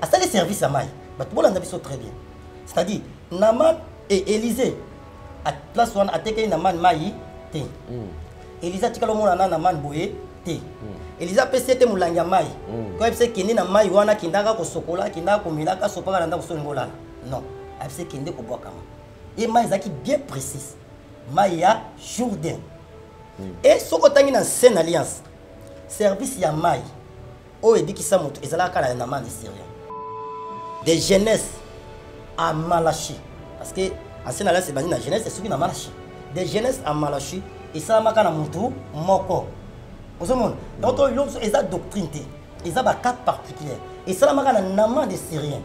asali service ya mai bato bolanda biso très bien. C'est-à-dire naman e élysée a place wana atekeli naman mai te. Élysée atikala omona na naman boye te. Élysée apesi ete molangi ya mai ko ayebisa ekende na mai wana akendaka kosokola akendaka komela kasopaka na ndako solingi olala non ayebisa ekende kobwakama. Ye mai ezalaki bien précise. Mai ya jourdain. E soki otangi na alliance service ya mai oyo ebikisa moto ezalaka kaka na de syrien de jeunesse à malachi. Parce que ancienne alliance ebandi na jeunesse esuki na malachi. De jeunesse à malachi na motu moko. Donc nyonso eza doctrine te eza bacas particulière esalamaka na naman de syrien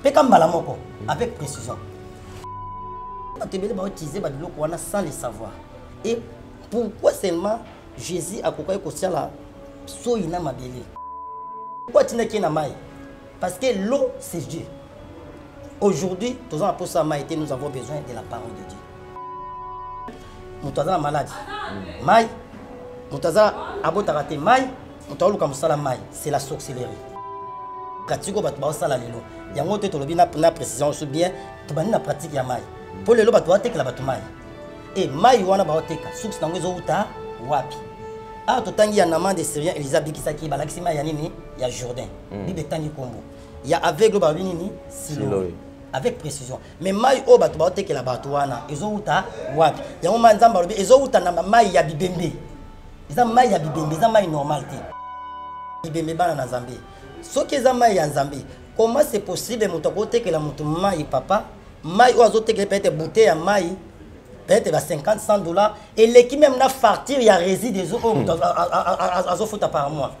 mpe ka mbala moko avec précision. Bato ebele bautilize babiloko wana sans le savoir. Et pourquoi seulement jésus akokaki kosiala soyi na mabele pourquoi atindaki na mai parce que l'eau c'est dieu. Aujourd'hui te nous avons besoin de la parole de dieu. Moto aza na maladi mai moto aza abotaka te mai moto aoluka mosala mai c'est la sorcellerie. Pratique oyo bato baosala lelo. Yango te tolobi na na précision so bien tobandi na pratique ya mai mpo lelo bato baotekela bato mai e mai wana baoteka. Source nango ezowuta wapi? Awa totangi ya naman de syrien elisa abikisaki balakisi mai ya nini? Ya jourdain. Bible etangi nkombo ya aveugle balobi nini? Siloe avec précision. Mais mai oyo bato baotekela bato wana ezowuta wapi? Yango ma nzambe alobi ezowuta na mai ya bibembe. Eza mai ya bibembe eza mai normal te. Bibembe bana na nzambe. Soki eza mai ya nzambe comment c'est possible moto akotekela moto mai papa? Mai oyo azotekela peut-être bouteille ya mai peut-être ba 50 100 dollars. Eleki même na facture ya réside ezo oyo moto azofuta par mois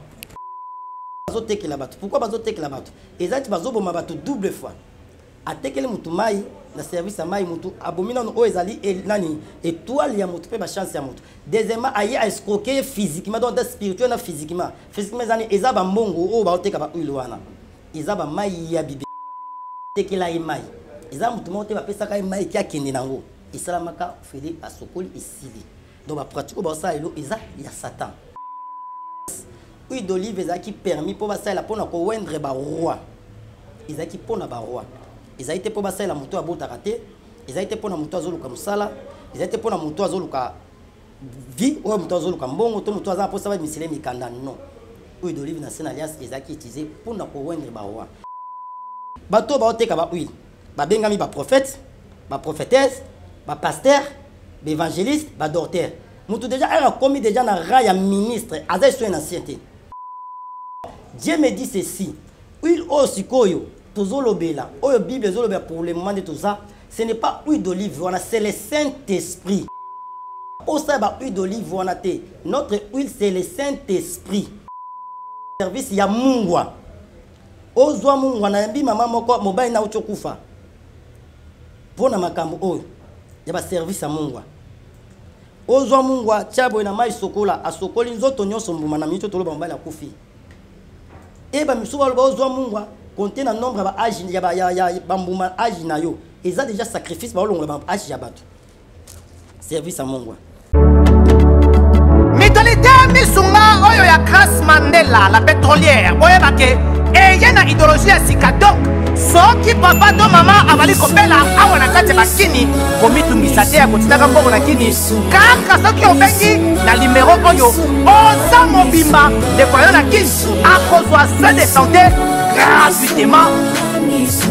bazotekela bato. Pourquoi bazotekela bato? Eza ti bazoboma bato double fois. Atekeli motu mai na service ya mai motu abomi nano oyo ezali e- nani? Étoile ya motu mpe bachance ya motu deuxièmement aye aescroke ye physiquement donc spirituel na physiquement. Physiquement ezani eza bambongo oyo baoteka bahuile wana. Eza bamai ya bibe. Tekela ye mai eza motu moko te bapesaka ye mai eki akende nango esalamaka fele asokoli esili donc bapratique oyo baosala lelo eza ya satan. Huile d'olive ezalaki permis mpo basalela mpona kowendre baroi ezalaki mpona baroi ezali te mpo basalela moto abotaka te ezali te mpona moto azoluka mosala ezali te mpona moto azoluka vie oyo moto azoluka mbongo to moto aza na mposa bamisele mikanda non. Huile d'olive na scène alliance ezalaki utilisé mpona kowendre baroi bato oyo baoteka bahuile babengami baprophète baprophétesse bapaster baévangéliste badocteur moto déjà ere akomi déjà na ya ministre. Dieu me dit ceci. Huile oyo sikoyo bible pour le moment ce n'est pas huile d'olive c'est le saint esprit notre huile c'est le saint esprit service ya mungwa. Ozwa mungwa nayambi moko mobali na uti okufa mpo ya baservice ya mungwa ozwa mungwa tia boye na mai sokola asokoli nzoto nyonso mbuma na miniti toloba mobali akufi e bamisusu baloba ozwa mungwa konte na nombre ya bambuma age na yo. Eza déjà sacrifice baolongola baage ya bato. Service ya mungwa mitolite misunga oyo ya grace mandela la pétrolière boyebake eye na idéologie ya sika. Donc soki papa to mama abali kobela awa na kati ya bakini komitungisa te ya kotindaka mbongo na kini. Kaka soki obengi na limero oyo oza mobimba ndeko na yo na kini akozwa soin de santé gratuitement.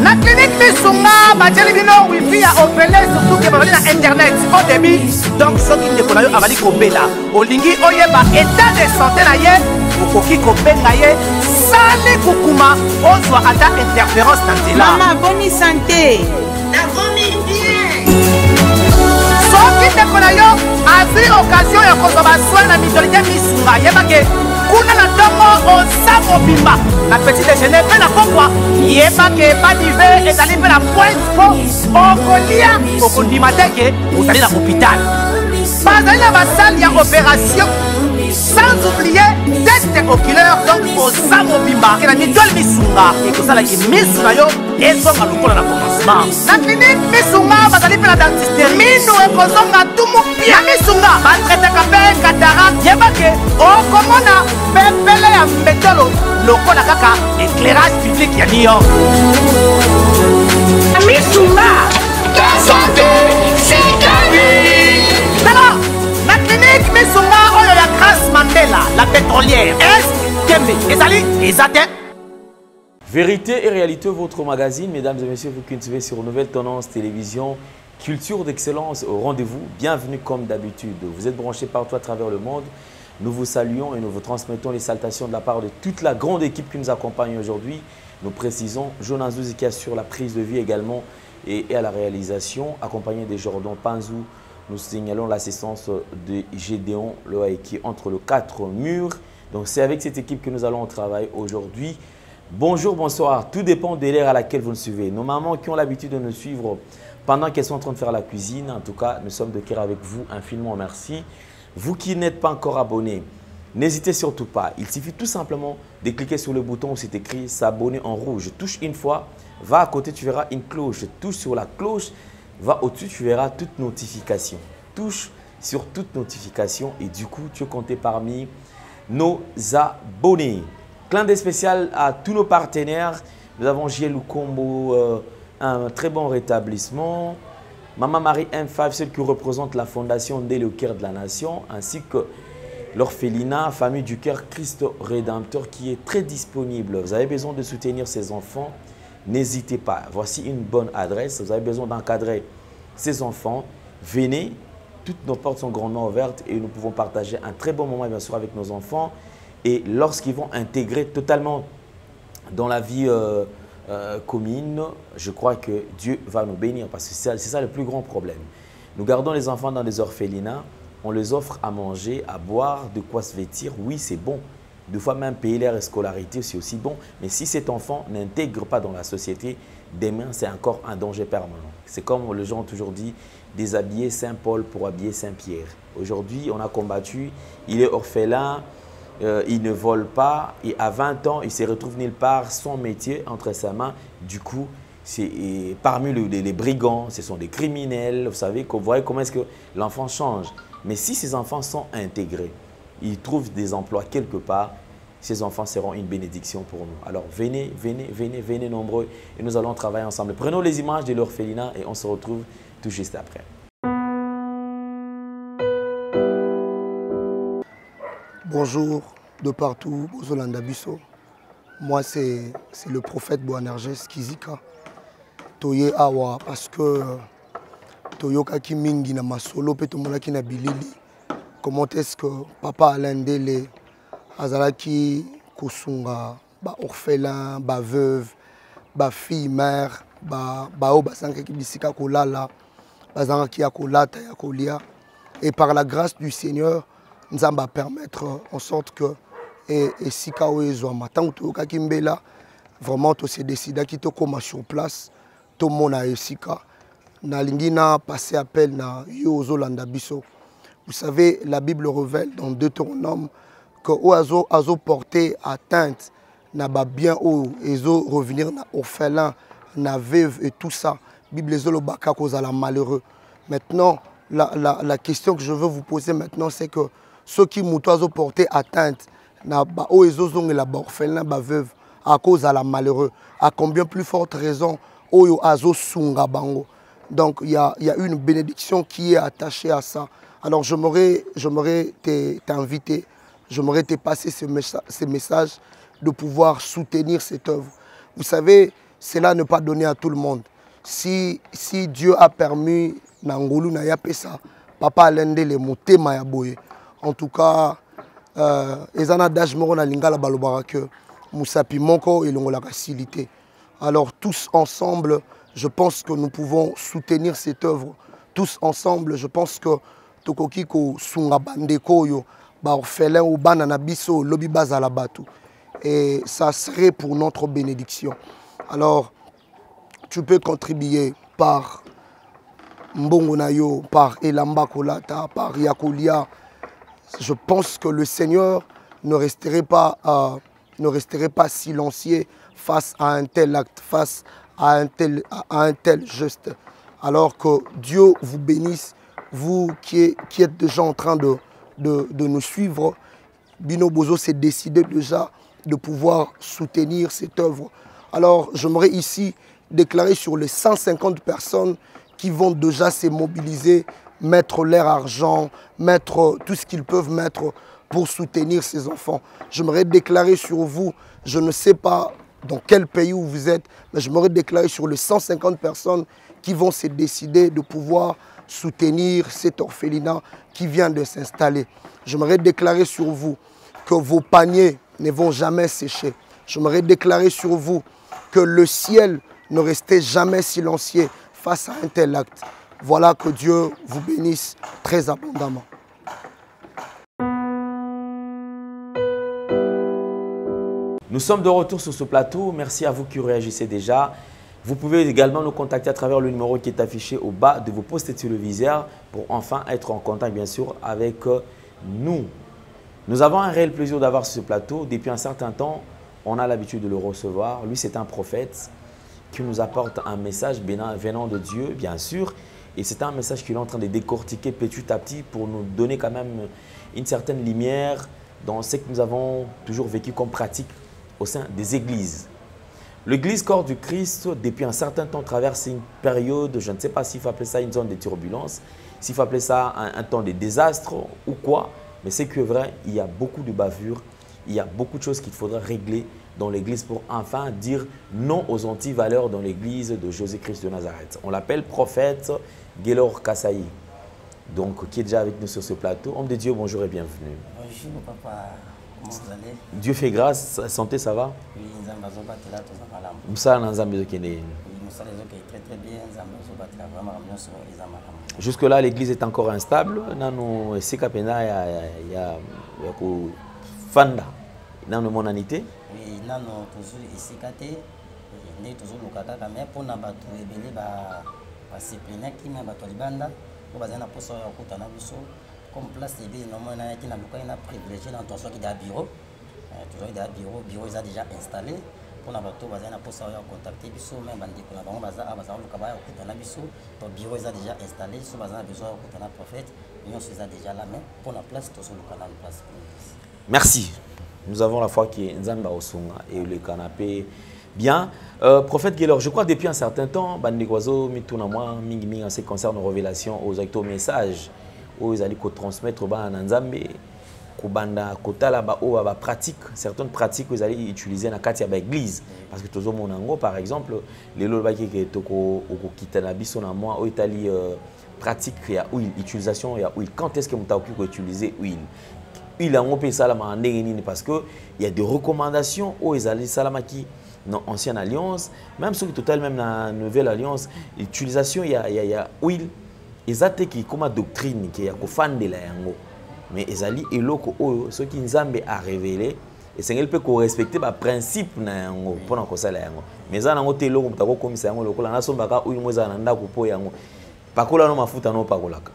Na klinike misunga batieli bino wifi ya opele surtout ke babali na internet au début. Donc soki ndeko na yo abali kobela olingi oyeba état de santé na ye okoki kobenga ye sale kokuma ozwa ata interférence na nzela. Mama, bonne santé. soki ndeko na yo azwi okazio ya kozwa baswin na mitolite misunga yebake kuna na ntongo oza mobimba. Na petit déjeuner mpe na pokwa yebake badive ezali mpe na pointe mpo okolia okondima te ke ozali na hôpital. Bazali na basale ya opération sans oublier tete te oculaire donc oza mobimba ke na mitole misunga. Ekosalaki misu na yo ezonga lokola na commencement. Na klinike misunga bazali mpe na dentiste minu ekozonga tumu pia misunga. Batretaka mpe katarak yebake okomona pepele ya mbetolo. Lokola kaka éclairage public ya new york misunga santé sikani tala na klinike misunga mandela la pétrolière est kembe? Ezali eza te Vérité et réalité, votre magazine, mesdames et messieurs, vous cultivez sur Nouvelle Tendance Télévision, culture d'excellence au rendez-vous. Bienvenue comme d'habitude. Vous êtes branchés partout à travers le monde. Nous vous saluons et nous vous transmettons les salutations de la part de toute la grande équipe qui nous accompagne aujourd'hui. Nous précisons Jonas Zouzi qui assure la prise de vie également et, et à la réalisation, accompagné de Jordan Panzou. Nous signalons l'assistance de Gédéon Loaiki entre le quatre murs. Donc c'est avec cette équipe que nous allons au travail aujourd'hui. Bonjour, bonsoir. Tout dépend de l'ère à laquelle vous nous suivez. Nos mamans qui ont l'habitude de nous suivre pendant qu'elles sont en train de faire la cuisine, en tout cas, nous sommes de cœur avec vous. Infiniment merci. Vous qui n'êtes pas encore abonné, n'hésitez surtout pas. Il suffit tout simplement de cliquer sur le bouton où c'est écrit s'abonner en rouge. Touche une fois, va à côté, tu verras une cloche. Touche sur la cloche, va au-dessus, tu verras toute notification. Touche sur toute notification et du coup, tu es compté parmi nos abonnés. Clin d'œil spécial à tous nos partenaires. Nous avons Gielou Combo, euh, un très bon rétablissement. Maman Marie M5, celle qui représente la fondation Dès le cœur de la nation, ainsi que l'orphelinat Famille du cœur Christ Rédempteur qui est très disponible. Vous avez besoin de soutenir ces enfants, n'hésitez pas. Voici une bonne adresse. Vous avez besoin d'encadrer ces enfants. Venez, toutes nos portes sont grandement ouvertes et nous pouvons partager un très bon moment bien sûr avec nos enfants. Et lorsqu'ils vont intégrer totalement dans la vie euh, euh, commune, je crois que Dieu va nous bénir parce que c'est ça le plus grand problème. Nous gardons les enfants dans des orphelinats, on les offre à manger, à boire, de quoi se vêtir? Oui, c'est bon. Deux fois même payer leur scolarité, c'est aussi bon. Mais si cet enfant n'intègre pas dans la société, demain, c'est encore un danger permanent. C'est comme les gens ont toujours dit, déshabiller Saint-Paul pour habiller Saint-Pierre. Aujourd'hui, on a combattu, il est orphelin, euh, il ne vole pas et à 20 ans, il se retrouve nulle part, son métier entre ses mains. Du coup, parmi le, les, les, brigands, ce sont des criminels. Vous savez, vous voyez comment est-ce que l'enfant change. Mais si ces enfants sont intégrés, ils trouvent des emplois quelque part, ces enfants seront une bénédiction pour nous. Alors venez, venez, venez, venez nombreux et nous allons travailler ensemble. Prenons les images de l'orphelinat et on se retrouve tout juste après. Bonjour de partout, Bozolanda Bisso. Moi, c'est le prophète Boanerges Kizika. Toye awa parce que toyokaki mingi na masolo mpe tomonaki na bilili comment est-ce que papa Alain Ndele azalaki kosunga baorphelin baveuve bafille mère baoyo bazangaki bisika kolala bazangaki ya kolata ya kolia. Et par la grâce du Seigneur nzambe apermettre en sorte que esika oyo ezwama. Ntango toyokaki mbela vraiment tose décidaki tokóma sur place tomona esika. Nalingi na passe appel na yo ozolanda biso vous savez la bible révèle dans deutéronome que oyo azoporte atteinte na babien oyo ezorevenir na orphelin na et tout ça. Bible ezolobaka kozala malheureux. Maintenant la, la, la question que je veux vous poser maintenant c'est que soki moto azoporte atteinte na baoyo ezozongela baorphelin baveuve akozala malheureux. À combien plus forte raison oyo azosunga bango. Donc il y y a une bénédiction qui est attachée à ça alors j'aimerais j'aimerais t'inviter j'aimerais te passer ce, messa ce message de pouvoir soutenir cette œuvre. Vous savez cela ne pas donner à tout le monde. Si, si Dieu a permis na ngolu na yapesa papa alendele motema ya boye. En tout cas eza na dage moko na lingala balobaka ke mosapi moko elongolaka sili te alors tous ensemble je pense que nous pouvons soutenir cette œuvre. Tous ensemble je pense que tokoki bandeko oyo bana na biso lobi bazala bato et ça serait pour notre bénédiction. Alors tu peux contribuer par mbongo par elamba kolata par yakolia je pense que le Seigneur ne resterez pas, euh, ne resterez pas silencieux face à un tel acte, face à un tel, à un tel geste. Alors que Dieu vous bénisse, vous qui, êtes- déjà en train de, nous suivre. Bino Bozo s'est décidé déjà de pouvoir soutenir cette œuvre. Alors j'aimerais ici déclarer sur les 150 personnes qui vont déjà se mobiliser, mettre leur argent, mettre tout ce qu'ils peuvent mettre pour soutenir ces enfants. J'aimerais déclarer sur vous, je ne sais pas dans quel pays vous êtes, mais j'aimerais déclarer sur les 150 personnes qui vont se décider de pouvoir soutenir cet orphelinat qui vient de s'installer. J'aimerais déclarer sur vous que vos paniers ne vont jamais sécher. J'aimerais déclarer sur vous que le ciel ne restait jamais silencieux face à un tel acte. Voilà que Dieu vous bénisse très abondamment. Nous sommes de retour sur ce plateau. Merci à vous qui réagissez déjà. Vous pouvez également nous contacter à travers le numéro qui est affiché au bas de vos postes téléviseurs pour enfin être en contact, bien sûr, avec euh, nous. Nous avons un réel plaisir d'avoir ce plateau. Depuis un certain temps, on a l'habitude de le recevoir. Lui, c'est un prophète qui nous apporte un message venant de Dieu, bien sûr. Et c'est un message qu'il est en train de décortiquer petit à petit pour nous donner quand même une certaine lumière dans ce que nous avons toujours vécu comme pratique au sein des églises. L'église corps du Christ, depuis un certain temps, traverse une période, je ne sais pas s'il faut appeler ça une zone de turbulence, s'il faut appeler ça un, temps de désastre ou quoi, mais c'est que vrai, il y a beaucoup de bavures, il y a beaucoup de choses qu'il faudra régler dans l'église pour enfin dire non aux anti-valeurs dans l'église de José-Christ de Nazareth. On l'appelle prophète Gélor Kassaï, donc qui est déjà avec nous sur ce plateau. Homme de Dieu, bonjour et bienvenue. Bonjour papa, Dieu fait grâce, santé, ça va? Jusque-là, l'église est encore instable. Ya, ya kofanda. Nano monanité. Nano tozwi esika te. Eh, nde tozoluka kaka me mpona bato ebele ba- basepenia kimia bato ya libanda oyo bazali na mposa oyo ya kokutana biso comme place nayaki nalukaki na privilégie na da bureau bureau bureau déjà installé mpona bato bazali déjà installé besoin eza déjà mpona place. Merci. Nous avons la foi qui est Osunga et le canapé. Bien. Euh, prophète Gaylor, je crois depuis un certain temps, Bandegwazo, Mituna moi, Mingi Mingi en ce qui concerne nos révélations aux actes messages, ils allaient transmettre ba Nzambe, kobanda kotala ba o ba pratique, certaines pratiques ils allaient utiliser na kati ya ba église. Parce que tozo monango par exemple, lelo ba ki toko okokita na biso na moi o itali euh, pratique ya huile, utilisation ya huile. Quand est-ce que mutakoki ko utiliser huile? Huile yango mpe esalama ndenge nini? Parce que il y a des recommandations oyo ezali esalamaki dans ancienne alliance. Même soki totali même na nouvelle alliance utilisation ya, ya, ya huile eza te ke ekóma doctrine ke ya kofandela yango. Mais ezali eloko oyo soki nzambe arevele esengeli mpe korespecte baprincipe na yango mpona kosala yango. Mais eza nango te eloko moto akokomisa yango lokola na yango. Pakola no mafuta no opakolaka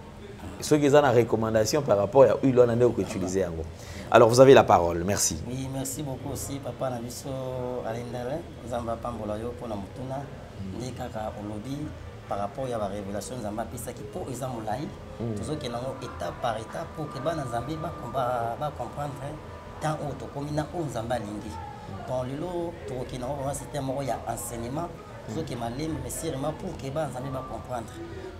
soki eza na recommandation par rapport ya huile wana nde okoutilize yango. Alors vous avez la parole. Merci. Oui, merci beaucoup aussi papa na biso alendere yo mpona motuna. Nde kaka olobi par rapport ya barévélation nzambe apesaki mpo eza molai tozokenda yango étape par étape po ke bana nzambe bacomprendre temps oyo tokómi na oyo nzambe alingi bon lelo tokokenda yango vraiment système moko ya enseignement. Tozokema lembi mais sérieusement pour ke bana nzambe bacomprendre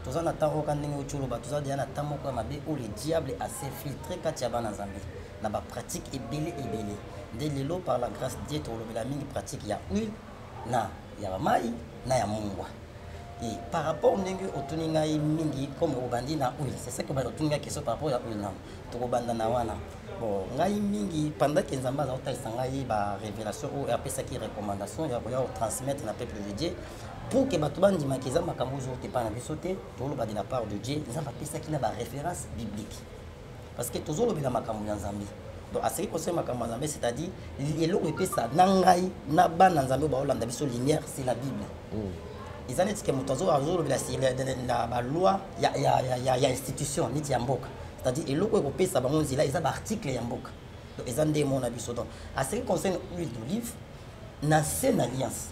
toza na temps oyo ka ndenge oti oloba toza deya na temps moko ya mabe oyo le diable asefiltre kati ya bana nzambe na bapratique ebele ebele nde lelo par la grâce de dieu tolobela mingi pratique ya huile na ya bamai na ya mungwa et par rapport ndenge otuni ngai mingi comme obandi na huile c'est ce que otuni ngai question par rapport ya huile nano tokobanda na wana. Bon ngai mingi pendant ke nzambe aza kotalisa ngai barévélation oyo apesaki recommandation ya koya kotransmettre na peuple de dieu pour ke bato bandimaki eza makambo oyo otepa na biso te toloba de la part de dieu nzambe apesaki na baréférence biblique parce que tozolobela makambo ya nzambe. Donc aseki kosala makambo ya nzambe c'est-à-dire eloko epesa na ngai na bana nzambe oyo baolanda biso lumière c'est la bible. Eza neti ke moto azo- si- na- baloi ya, ya, ya, ya, institution neti ya mboka. C'est-à-dire eloko ekopesa bango nzela eza baarticle ya mboka. Donc eza nde mona biso. Donc ce qui concerne huile d'olive na ancienne alliance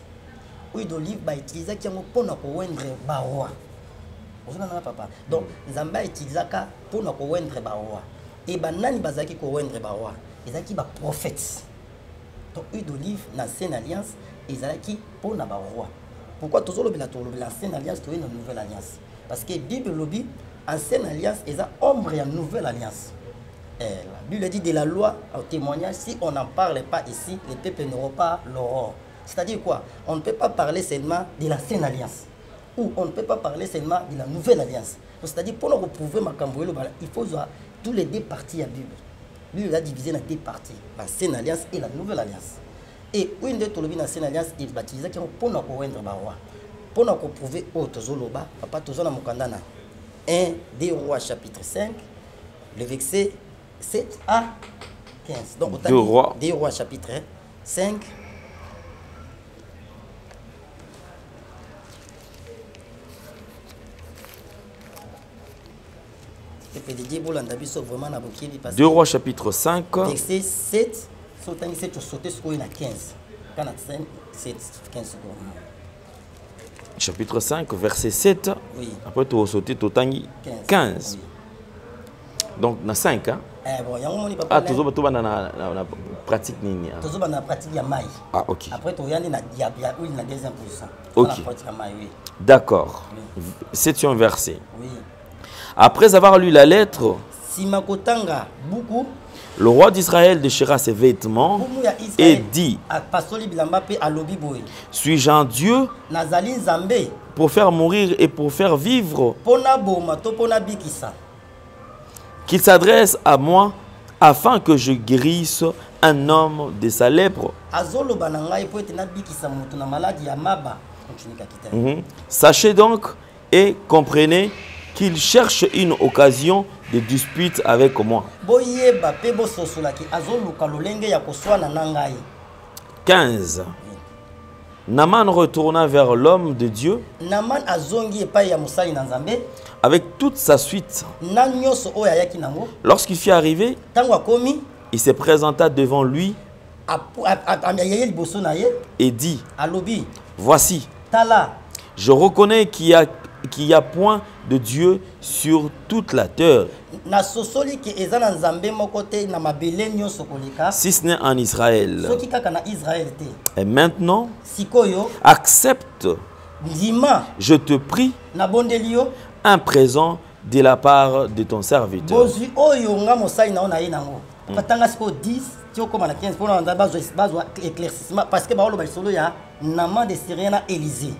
huile d'olive bautilisaki yango mpona kowendre baroi ozonanga papa? Donc nzambe autilisaka mpona kowendre baroi e banani bazalaki kowendre baroi ezalaki baprophète donc huile d'olive na ancienne alliance ezalaki mpona pourquoi tozolobela tolobela ancienne alliance toye na nouvelle alliance parce que bible elobi ancienne alliance eza ombre ya nouvelle alliance Eh, la Bible dit de la loi au témoignage, si on n'en parle pas ici, les peuples n'auront pas l'aurore. C'est-à-dire quoi? On ne peut pas parler seulement de la saine alliance. Ou on ne peut pas parler seulement de la nouvelle alliance. C'est-à-dire pour nous retrouver ma il faut voir tous les deux parties à la Bible. La Bible a divisé en deux parties, la saine alliance et la nouvelle alliance. Et une de tolobi na saine alliance, il baptise qui pour nous rendre barwa. Pour nous prouver autre zoloba, papa tozona mokandana. 1 des rois chapitre 5 le verset 7 à 15. Donc, Deux dit, rois. Deux rois, chapitre 5. epededie bolanda biso vraiment na bokebi parce 2 rois chapitre 5 verset 7 so otangi 7 osote sikoyo na 15 kana 5 7 15 sikoyo chapitre 5 verset 7 Oui. après tozosote totangi 15 Oui. donc na 5 hein? Eh, bon ah papa tozoba tobanda na, na, na pratique nini hein? tozobanda na pratique ya mai ah ok. Après toyandi na ya ya huile na deuxième position. Ok. na pratique ya mai oui. D'accord. Septième verset. Oui. Après avoir lu la lettre nsima kotanga buku le roi d'Israël déchira ses vêtements et dit boye suis-je un Dieu pour faire mourir et pour faire vivre qu'il s'adresse à moi afin que je guérisse un homme de sa lèpre. Mhm. Sachez donc et comprenez qu'il cherche une occasion de dispute avec moi. boyeba mpe bososolaki azoluka lolenge ya koswana na ngai 15. Naman retourna vers l'homme de Dieu avec toute sa suite. Lorsqu'il fut arrivé, il se présenta devant lui et dit, Voici, je reconnais qu'il y a, qu'il y a point de Dieu sur toute la terre, si ce n'est en Israël. Et maintenant, accepte, je te prie, un présent de la part de ton serviteur. bozwi oyo nga mosali na yo na ye nango. Patanga sikoyo 10 ti okóma na 15 mpona banza bazwa bazwa éclaircissement parce que baoloba lisolo ya nama de syrien na élysée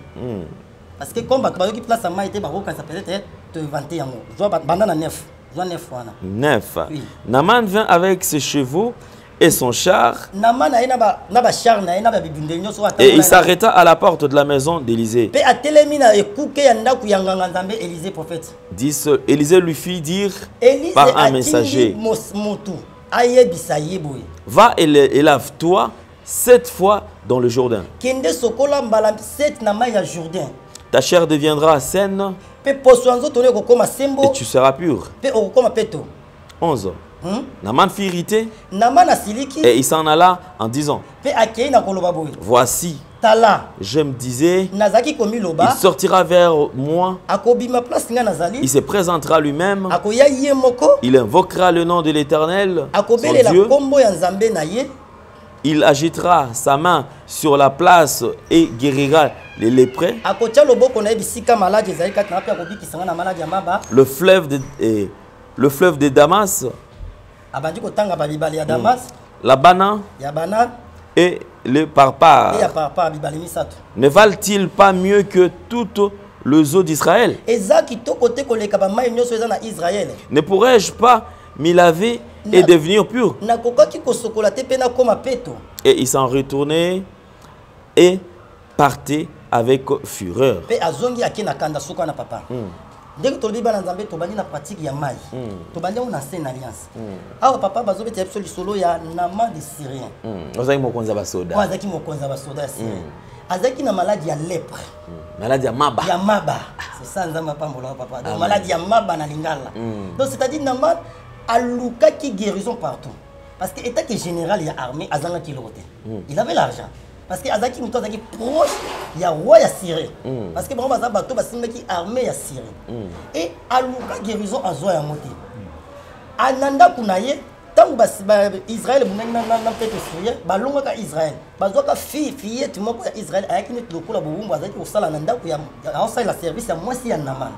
parce que comme bato bayoki place ya mai te bakokanisa peut-être toevante yango zwa ba- banda na 9 zwa 9 wana 9. Oui. Naman vint avec ses chevaux et son char et il s'arrêta à la porte de la maison 10. Élisée lui fit dire par un messager Va et lave-toi sept fois dans le Jourdain. Kende sokola mbala 7 na mai ya jourdain Ta chair deviendra saine et tu seras pur. mpe okokóma peto 11. Hmm? Naman fut irrité et il s'en alla en disant Voici, je me disais, il sortira vers moi, il se présentera lui-même, il invoquera le nom de l'Éternel, Il agitera sa main sur la place et guérira les lépreux. Le fleuve de, et le fleuve de Damas, damas. La Bana. Ya bana. Et le Parpar. Ne valent-ils pas mieux que toutes les eaux d'Israël? Ne pourrais-je pas m'y laver et devenir pur. Et il s'en retournait et partait avec fureur. papa. Ndenge tolobi bana nzambe tobandi na pratique ya mai tobandi yango na saine alliance. Awa papa bazobetela biso lisolo ya nama de syrien. Ozalaki mokonzi ya basoda. Azalaki mokonzi ya basoda ya syrien. Azalaki na maladi ya lepre. Maladi ya maba. Ya maba. C'est ça nzambe apambola wa papa. Donc maladi ya maba na lingala. Donc c'est-à-dire nama alukaki guérison partout. Parce que état que général ya armée azangaki eloko te il avait l'argent. Parce que azalaki moto azalaki proche ya roi ya syrie parce que bango baza bato basimbaki armée ya syrie et aluka guérison azwa yango te na ndako na ye ntango israel ebundaki na mpete syrien balongaka israel bazwaka fille fillette moko ya israel ayaki neti lokola bowumbu azalaki kosala na ndako aosalela service ya mwasi ya naman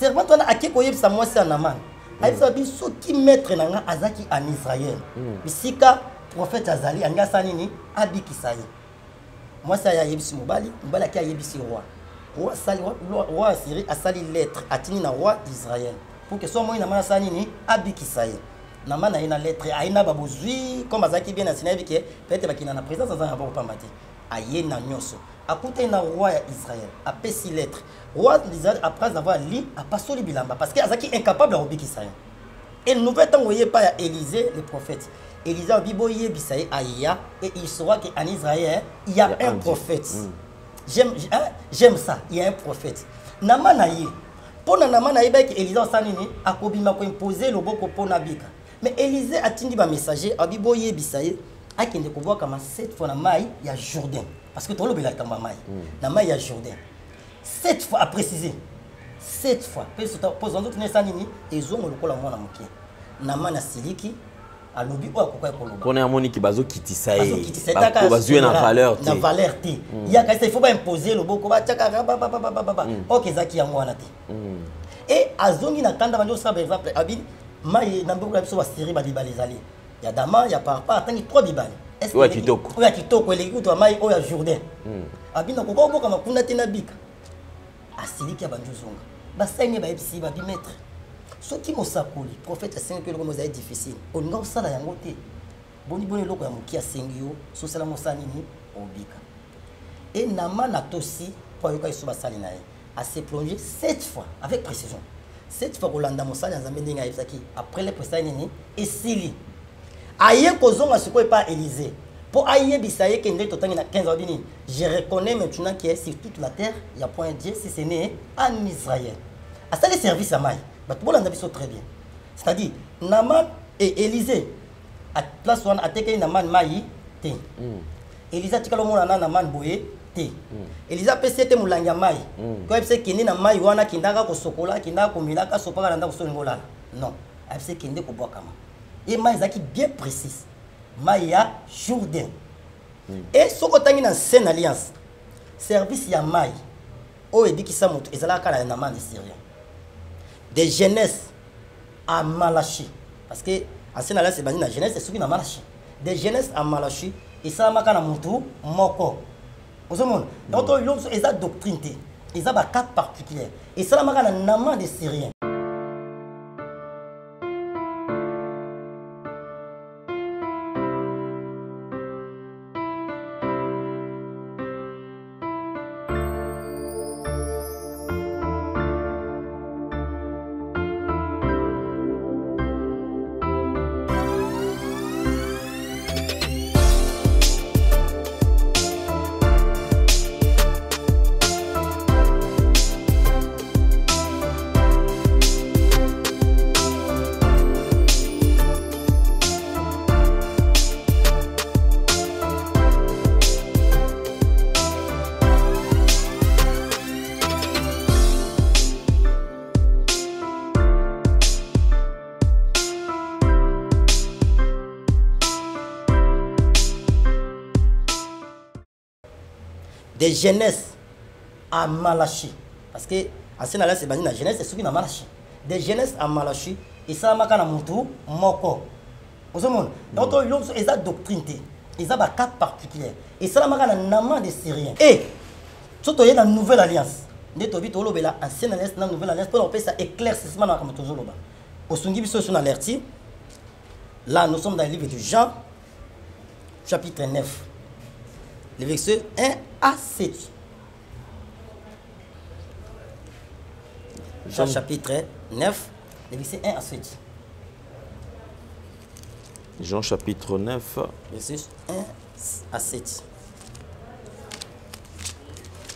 servante wana ake koyebisa mwasi ya naman ayebisa biso soki maître na nga azalaki en israel bisika prophète azali alingi asala nini? Abikisa ye. Mwasi aye ayebisi mobali mobali ake ayebisi roi. Roi asali roi ya syrie asali lettre atini na roi d'israel pour que so moi na mana asala nini? Abikisa ye. Na ma na ye na lettre aye na babozwi comme azalaki bien na sina yebi ke peut-être bakina na présidence aza na bakopamba te. Aye na nyonso akutani na roi ya israel apesi lettre roi d'israel après avoir li apasoli bilamba parce que azalaki incapable ya kobikisa ye et nouvelle ntango ye epai ya élysée le prophète. Élysée abi boyebisa ye aya et il saura que en israël il y a un prophète. J'aime hein? j'aime ça il y a un prophète. Nama na ye mpo na nama na ye bayeke élysée asala nini akobima koimpose loboko mpo na bika mais élysée atindi bamessager abi boyebisa ye akende kobwakama sept fois na mai ya jourdain parce que tolobela likambo ya mai na mai ya jourdain sept fois aprécise sept fois. Mpo zanzotuna esa nini ezongo lokola mwana moke na mai na siliki alobi oyo akoka koloba? Mpona yamoniki bazokitisa ye bazokitisa etaka bazwi ye na valeur na te valeur te yaka esa ifo baimpose loboko batiaka bababababa oyo ezalaki yango wana te e azongi na kanda bandi osala baexemple abi mai na mboka na biso basérie badibale ezali ya dama ya parpar atangi trois bibale Oyo ya kitoko. oyo ya kitoko eleki kutu ya mai oyo ya jourdain abi na koka obokama kuna te na bika asiliki ya bandi ozonga bayebisi soki mosakoli prophète asengi eloko mo ezali difficile. Olinga kosala yango te. Boni boni eloko ya asengi yo. Sosala mosala nini? Obika. E nama na tosi mpo ayokaki so basali na ye ase plongé sept fois avec précision. Sept fois kolanda mosali ya nzambe ndenge ayebisaki. Après le presali nini? Esili aye kozonga sikoyo epa élysée. Mpo ayebisa ye ke nde totangi na 15 abi nini je reconnais maintenant que sur toute la terre ya point dieu si ce n'est en israël. Asali service ya mai bato bolanda biso très bien. C'est-à-dire naman e élysée a place wana atekeli naman mai te. Élysée atikala omonana naman boye te. Élysée apesi ete molangi ya mai koyebisa ekende na mai wana akendaka kosokola akendaka komelaka asopaka na ndako solingi olala non ayebisa ekende kobwakama ye mai ezalaki bien précise. Mai ya jourdain e soki otangi na ancienne alliance service ya mai oyo ebikisa moto ezalaka kala na man de syrien de jeunesse à malachi. Parce que ancienne alliance ebandi na jeunesse esuki na malachi. De jeunesse à malachi esalamaka na motu moko. Ozomona donc to yo mosusu eza doctrine te eza bacas particulière esalamaka na de syrien de jeunesse à malachi. Parce que ancienne alliance ebandi na jeunesse esuki na malachi de jeunesse à malachi esalamaka na motu moko. Ozomona donc to yo mosusu eza doctrine te eza bacas particulière esalamaka na nama de syrien e so toye na nouvelle alliance nde tobi tolobela ancienne alliance na nouvelle alliance mpona kopesa éclaircissement na makambo tozoloba osungi biso so na alerti là nous sommes dans le livre de jean chapitre 9 le verset 1 7. Jean chapitre 9, le verset 1 à 7. Jean chapitre 9, Verset 1 à 7.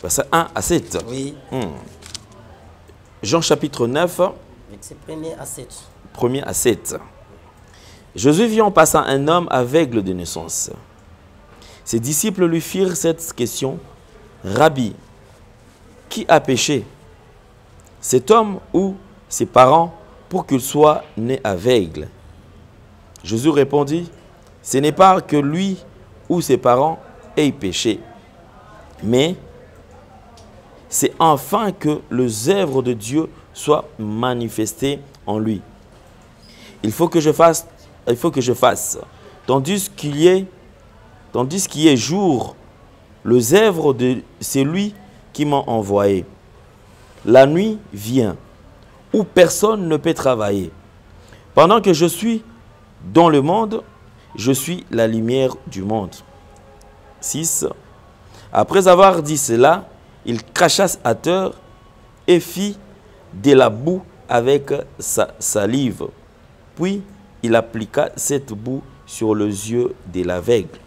verset 1 à 7. Oui, Jean chapitre 9, verset 1 à 7. 1er à 7. Jésus vit en passant un homme aveugle de naissance. Ses disciples lui firent cette question Rabbi, qui a péché? Cet homme ou ses parents pour qu'il soit né aveugle? Jésus répondit Ce n'est pas que lui ou ses parents aient péché, mais c'est enfin que les œuvres de Dieu soient manifestées en lui. Il faut que je fasse, il faut que je fasse, tandis qu'il y ait, tandis qu'il ait jour, les œuvres de celui qui m'a envoyé. La nuit vient, où personne ne peut travailler. Pendant que je suis dans le monde, je suis la lumière du monde. 6. Après avoir dit cela, il cracha à terre et fit de la boue avec sa salive. Puis il appliqua cette boue sur les yeux de l'aveugle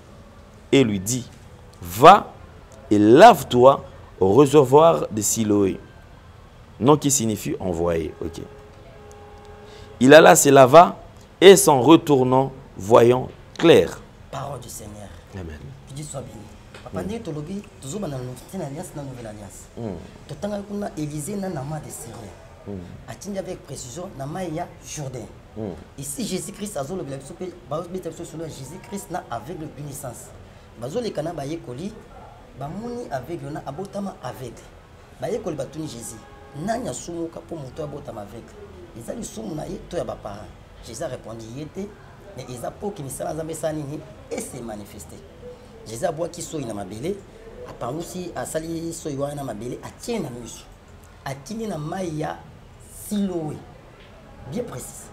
et lui dit, va et lave-toi au réservoir de Siloé. Nom qui signifie envoyer. Ok. Il alla se lava et s'en retournant, voyant clair. parole du seigneur Amen. tudi soit béni papa ndenge tolobi tozoba na ancienne alliance na nouvelle alliance totangaki kuna élysée na na ma de syrien atindi avec précision na mai ya jourdain ici jésus christ azolobela biso mpe bazobeta biso solo ya jésus christ na aveugle puissance bazoleka na bayekoli bamoni aveugle na abotama aveugle. Bayekoli batuni jésus. Nani asumuka mpo moto abotama aveugle? Eza lisumu na ye to ya baparent. Jésus arepondi ye te me eza mpo ke misala nzambe esala nini? Ese manifeste jésus abwaki soyi na mabele apangusi asali soyi wana na mabele atie na miso atindi na mai ya silowe bien précise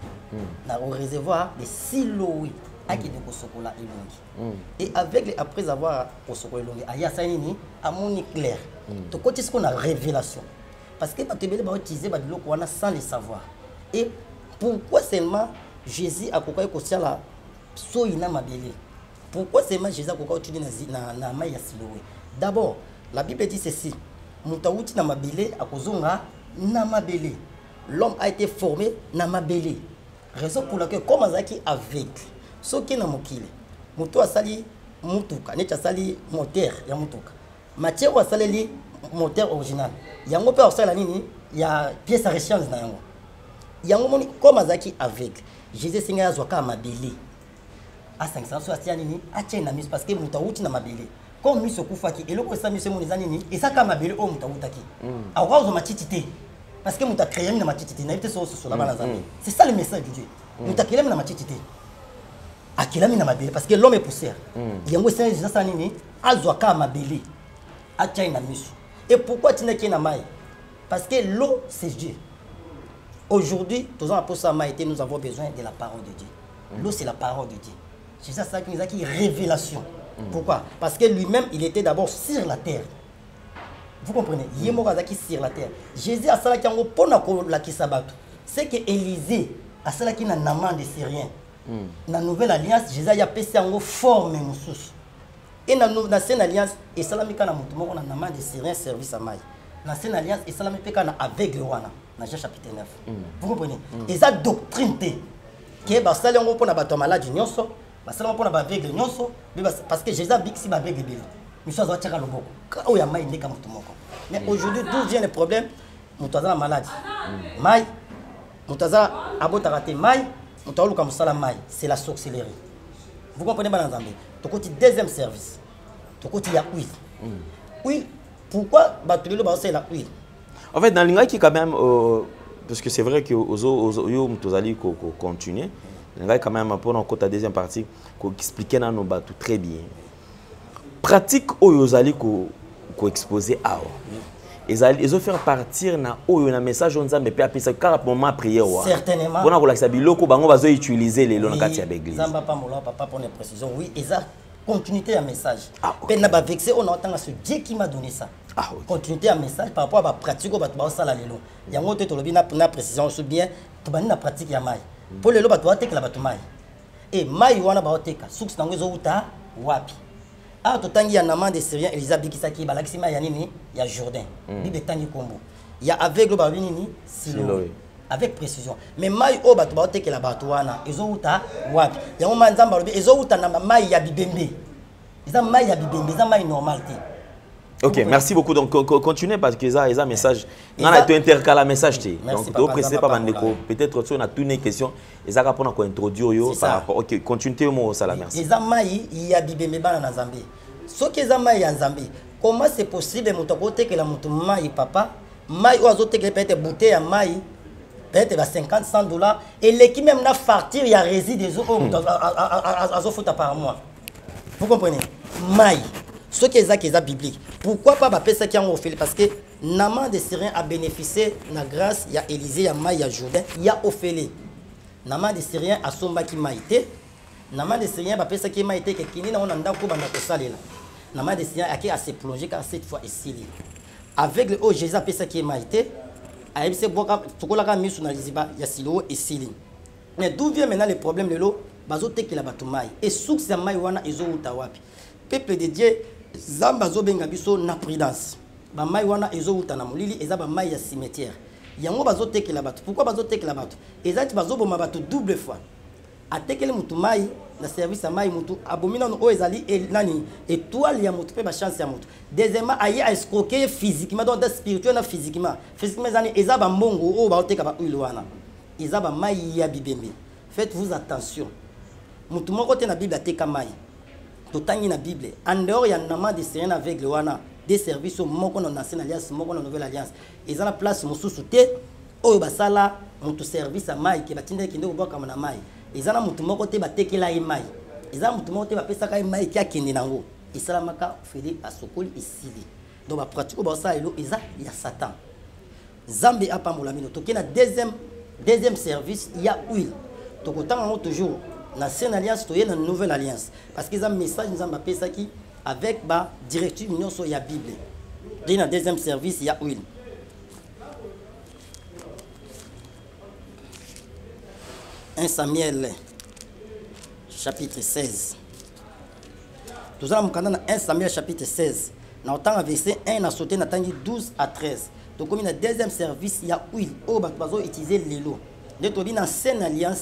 na au réservoir de silowe akende kosokola elongi et aveugle après avoir kosokola elongi aye asali nini amoni clair tokoti siko na révélation. Parce que bato ebele bautilize babiloko wana sans le savoir. Et pourquoi seulement jésus akokaki kosiala soyi na mabele? Pourquoi seulement jésus akokaki otindi na, zi- na, na mai ya silowe d'abord la bible dit ceci moto awuti na mabele akozonga na mabele. L'homme a été formé na mabele. Raison pour laquelle comme azalaki aveugle soki na mokili moto asali mutuka neti asali moteur ya mutuka matière oyo asaleli moteur original. Yango mpe akosalela nini? Ya pièce ya rechange na yango. Yango moni comme azalaki aveugle jésus esengai azwaka mabele. Asangisa so atia nini? Atia na miso parce que moto awuti na mabele. Comme miso ekufaki eloko esala miso emoni eza nini? Eza kaka mabele oyo moto awutaki. Akoka kozwa matiti te. Parce que moto akreami na matiti te. Nayebi te so ososola bana nzambe c'est ça le message du dieu. Moto akelami na matiti te akelami na mabele parce que l'homme est poussière yango jésus asala nini azwa kaka mabele atia na miso et pourquoi atindaki ye na mai parce que l'eau c'est dieu Aujourd'hui, nous avons besoin de la parole de Dieu. L'eau, c'est la parole de Dieu. C'est ça, ça qui nous a qui révélation. Pourquoi Parce que lui-même, il était d'abord sur la terre. Vous comprenez Il est sur la terre. Jésus a salaki yango pona ko la kisabato. C'est que Élisée a salaki na naman de Syrien. Na nouvelle alliance, Jésus a pesi yango forme mosusu. Et na ancienne alliance, esalami kaka na moto moko na naman de Syrien service à mai. Na ancienne alliance, esalami mpe kaka na aveugle wana na Jean chapitre 9. Vous comprenez? Eza doctrine te ke basali yango mpona bato ya maladi nyonso basali yango mpona baaveugle nyonso parce que jésus abikisi baaveugle ebele. Miso azwa tiaka loboko. Oyo ya mai ndeka moto moko. Mais aujourd'hui d'où vient le problème? Moto aza na maladi. Mai moto aza abotaka te mai moto aoluka mosala mai c'est la sorcellerie. Vous comprenez bana nzambe tokoti deuxième service tokoti ya huile. Huile pourquoi bato lelo bazosalela huile? En fait, dans l'ingaki quand même, euh, parce que c'est vrai que ozo ozo yo mtozali ko ko continuer. L'ingaki quand même notre la deuxième partie, ko expliquer na no batu très bien. Pratique oyo ozali ko ko exposer awa. ezali ezofaire partir na oyo na message oyo nzambe mpe apesa kaka moment prière wana. Certainement. mpona kolakisa biloko bango bazoutilize lelo na kati ya baeglise nzambe apambola papa mpona précision oui eza continuité ya message. Ah, mpe na bavexe oyo naotanga so dieu qui m'a donné ça. Ah, ok. continuité ya message par rapport à bapratique oyo bato baosala lelo. Yango te tolobi na na précision so bien tobandi na pratique ya mai mpo lelo bato baotekela bato mai e mai wana baoteka. Suksi nango ezowuta wapi? Awa totangi ya naman de syrien elisa abikisaki balakisi mai ya nini? Ya jourdain. Bible etangi nkombo ya aveugle balobi nini? Siloe avec précision. Mais mai oyo bato baotekela bato wana ezowuta wapi? Yango ma nzambe alobi ezowuta na mai ya bibembe. Eza mai ya bibembe eza mai normal te Ok, merci beaucoup. Donc, co- co- continuez parce que ça, un message. On Et a ça- intercalé message. t'es. Merci, Donc, préciser ça pas mal. Peut-être que on a toutes les questions. Et ça, par ça. rapport. Ok, continuez au ça là, merci. eza mai ya bibembe bana na nzambe soki eza mai ya nzambe comment c'est possible moto akotekela moto mai papa mai oyo azotekela peut-être bouteille ya mai peut-être ba 50 100 dollars eleki même na réside ezo oyo moto a- a- a- a- azofuta par mois vous comprenez mai soki ezaki eza biblique pourquoi pas bapesaki yango ofele parce que naman de syrien a bénéficié na grâce ya élysée ya mai ya jourdain ya ofele naman de syrien asombaki mai te naman de syrien bapesaki ye mai te kekindi nango na ndako banda kosalela naman de syrien ake ase plonge kaka cette fois esili aveugle oyo jésus apesaki ye mai te ayebisi bwaka tokolaka miso na liziba ya silo esili mais d'où vient maintenant le problème lelo bazotekela bato mai esuksi ya mai wana ezowuta wapi. Peuple de dieu nzambe azobenga biso na prudence. Bamai wana ezowuta na molili eza bamai ya cimetière. Yango bazotekela bato. Pourquoi bazotekela bato? Eza ti bazoboma bato double fois. Atekeli motu mai na service ya mai motu abomi nano oyo ezali e- nani? Étoile ya motu mpe bachance ya motu. Deuxièmement aye aescroke ye physiquement donc spirituel na physiquement. Physiquement ezani eza bambongo oyo baoteka bahuile wana. Eza bamai ya bibembe. Faites vous attention. Motu moko te na bible ateka mai totangi na bible. En dehors ya nama syrien aveugle wana. De service oyo moko na ancienne alliance moko na nouvelle alliance. Eza na place mosusu te. Oyo basala motu service ya mai ke batindaki kende kobwakama na mai eza na motu moko te batekela ye mai eza na motu moko te bapesaka ye mai ke akende nango esalamaka fele asokoli esili. Donc bapratique oyo baosala lelo eza ya satan. Nzambe apambola mino toke na deuxième deuxième service ya huile. Tokotanga yango toujours na ancienne alliance toye na nouvelle alliance. Parce que eza message nzambe apesaki avec badirective nyonso ya bible. Toye na deuxième service ya huile 1 samuel chapitre 16 toza na mokanda na 1 samuel chapitre 16 na otanga verset 1 na sote natangi 12 à 13 tokomi na deuxième service ya huile oyo bato bazoutilize lelo nde tobi na ancienne alliance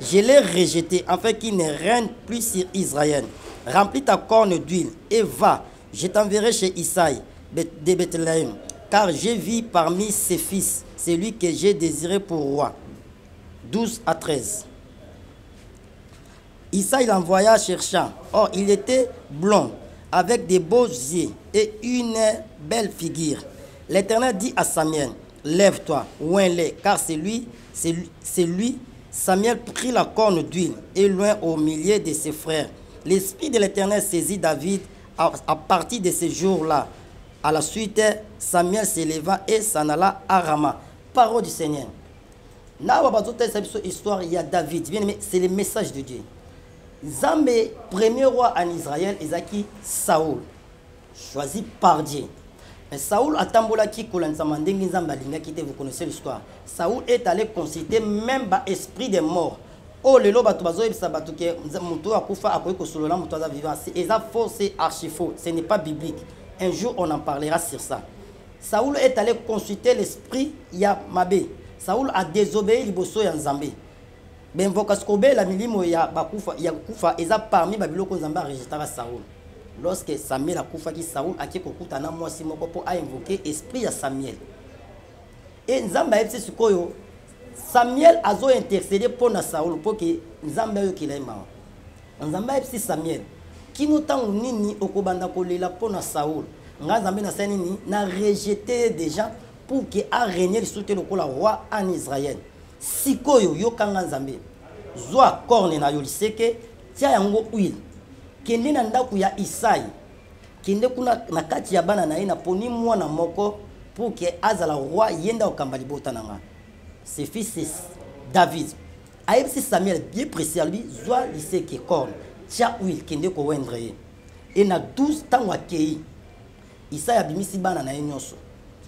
Je l'ai rejeté afin qu'il ne règne plus sur Israël. Remplis ta corne d'huile et va. Je t'enverrai chez Isaïe de Bethléem, car j'ai vu parmi ses fils celui que j'ai désiré pour roi. 12 à 13. Isaïe l'envoya cherchant. Or, il était blond, avec des beaux yeux et une belle figure. L'Éternel dit à Samuel, Lève-toi, oins-les, car c'est lui, c'est lui. Samuel prit la corne d'huile et loin au milieu de ses frères. L'Esprit de l'Éternel saisit David à, partir de ce jour-là. À la suite, Samuel s'éleva et s'en alla à Rama. Parole du Seigneur. Histoire ya David. Bien aimé, c'est le message de Dieu. Zambé, premier roi en Israël, ezaki Saoul, choisi par Dieu. Saoul atambolaki kolanzama ndenge nzambe alingaki te vous connaissez l'histoire. Saoul est allé consulter même ba esprit de mort oyo lelo bato bazoyebisa bato ke moto oyo akufa akoki kosolola moto aza vivant. Eza faux c'est archi faux ce n'est pas biblique. Un jour on en parlera sur ça. Saoul est allé consulter l'esprit ya mabe Saoul a désobéi liboso ya nzambe. Benvoka sikobela milimo ya bakufa ya kufa eza parmi babiloko nzambe arejetaka saul lorsque samuel akufaki saul ake kokuta na mwasi moko mpo ainvoke esprit ya samuel. E sikoyo samuel azointercede mpo na saul mpo ke nzambe ayokela ye mawa nzambe ayebisi samuel kino ntango nini okobanda kolela mpo na saul. Ngai nzambe nasali nini na rejete déjà pour ke arenie lisusu te lokola roi en zwa corne na yo liseke tia yango huile kende na ndako ya isai. Kende kuna na kati ya bana na ye naponi mwana moko pour ke azala roi ye nde akokamba libota na ngai ses fils david. Ayebisi samuel bien précis alobi zwa liseke corne tia huile kende kowendre ye. E na 12 ntango akei isaya abimisi bana na ye nyonso.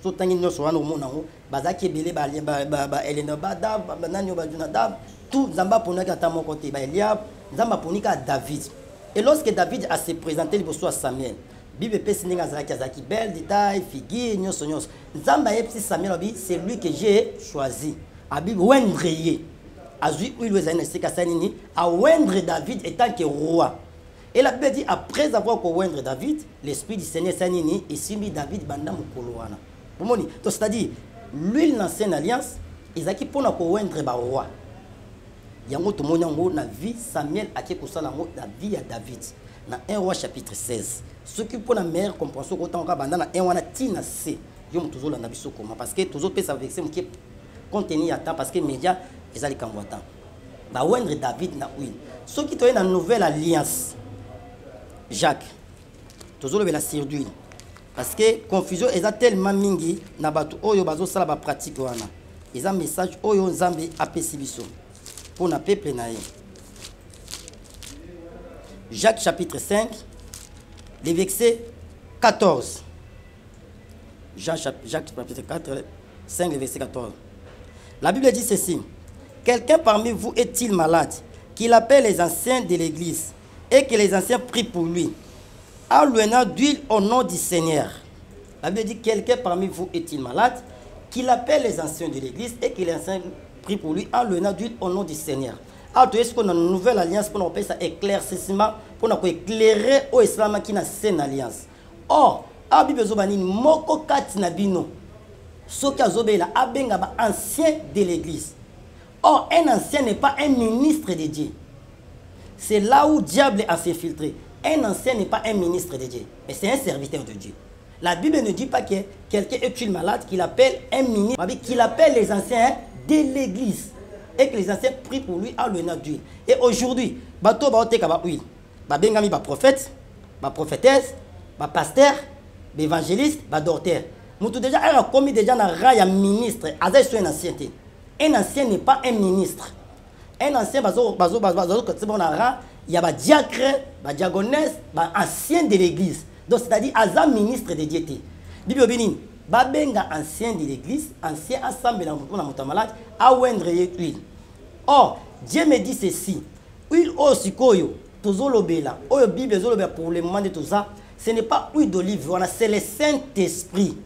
So ntangi nyonso wana omona yango bazalaki ebele baelena badab banani oyo bajunadab tout nzambe aponaki ata moko te baeliab nzambe aponi kaka david et lorsque david ase présente liboso ya samuel. Bible epesi ndenge azalaki azalaki belle de taille figure nyonso nyonso. Nzambe ayebisi samuel abi c'est lui que j'ai choisi. Abi wendre ye azwi huile ezali na esika asali nini awendre david etant que roi. Et la bible dit après avoir kowendre david l'esprit du seigneur esali nini esimbi david banda mokolo wana. Bomoni to c'est-à-dire l'huile l'ancienne alliance ezalaki mpona kowendre baroi yango tomoni yango na vie samuel ake kosala na vie ya david. Na 1 roi chapitre 16 soki mpona meilleure compréhension na 1 wana ntina c yo moto tozolanda parce que tozopesa vexe moke contenu ya temps parce que média eza likambo ya temps. Bawendre david na huile. Soki toye na nouvelle alliance jacques tozolobela sur d'huile. Parce que confusion eza tellement mingi na bato oyo bazosala bapratique wana. Eza message oyo nzambe na peuple na ye jacques chapitre 5 le verset 14 Jean, chap- jacques chapitre 4 5 le verset 14 la bible dit ceci. Quelqu'un parmi vous est-il malade qu'il appelle les anciens de l'église et que les anciens prient pour lui? En d'huile au nom du Seigneur. La Bible dit quelqu'un parmi vous est-il malade Qu'il appelle les anciens de l'église et que les anciens pour lui en lui d'huile au nom du Seigneur. Alors, tu qu'on a une nouvelle alliance pour nous ça éclaircissement pour nous éclairer au islam qui n'a une alliance. Or, la Bible dit moko kati na bino soki azobela ancien de l'église. Or, un ancien n'est pas un ministre de Dieu. C'est là où diable a s'infiltré. Un ancien n'est pas un ministre de Dieu, mais c'est un serviteur de Dieu. La Bible ne dit pas que quelqu'un est-il malade, qu'il appelle un ministre, qu'il appelle les anciens de l'église. Et que les anciens prient pour lui en l'honneur d'huile. Et aujourd'hui, bateau ba oteka ba huile. Ba bengami ba prophète, ba prophétesse, ba pasteur, ba évangéliste, docteur. Mutu déjà a commis déjà na raya ministre, azai so un ancien. Un n'est pas un ministre. un ancien bazo bazo bazo bazo c'est bon il y a ba diacre ba diagonesse ba ancien de l'église donc c'est-à-dire ministre de Dieu bible bini ba benga ancien de l'église ancien ensemble na mpona moto malade awendre ye huile or Dieu me dit ceci huile oyo sikoyo tozolobela. Oyo bible ezolobela pour le moment de tout ça ce n'est pas huile d'olive wana c'est le saint-esprit.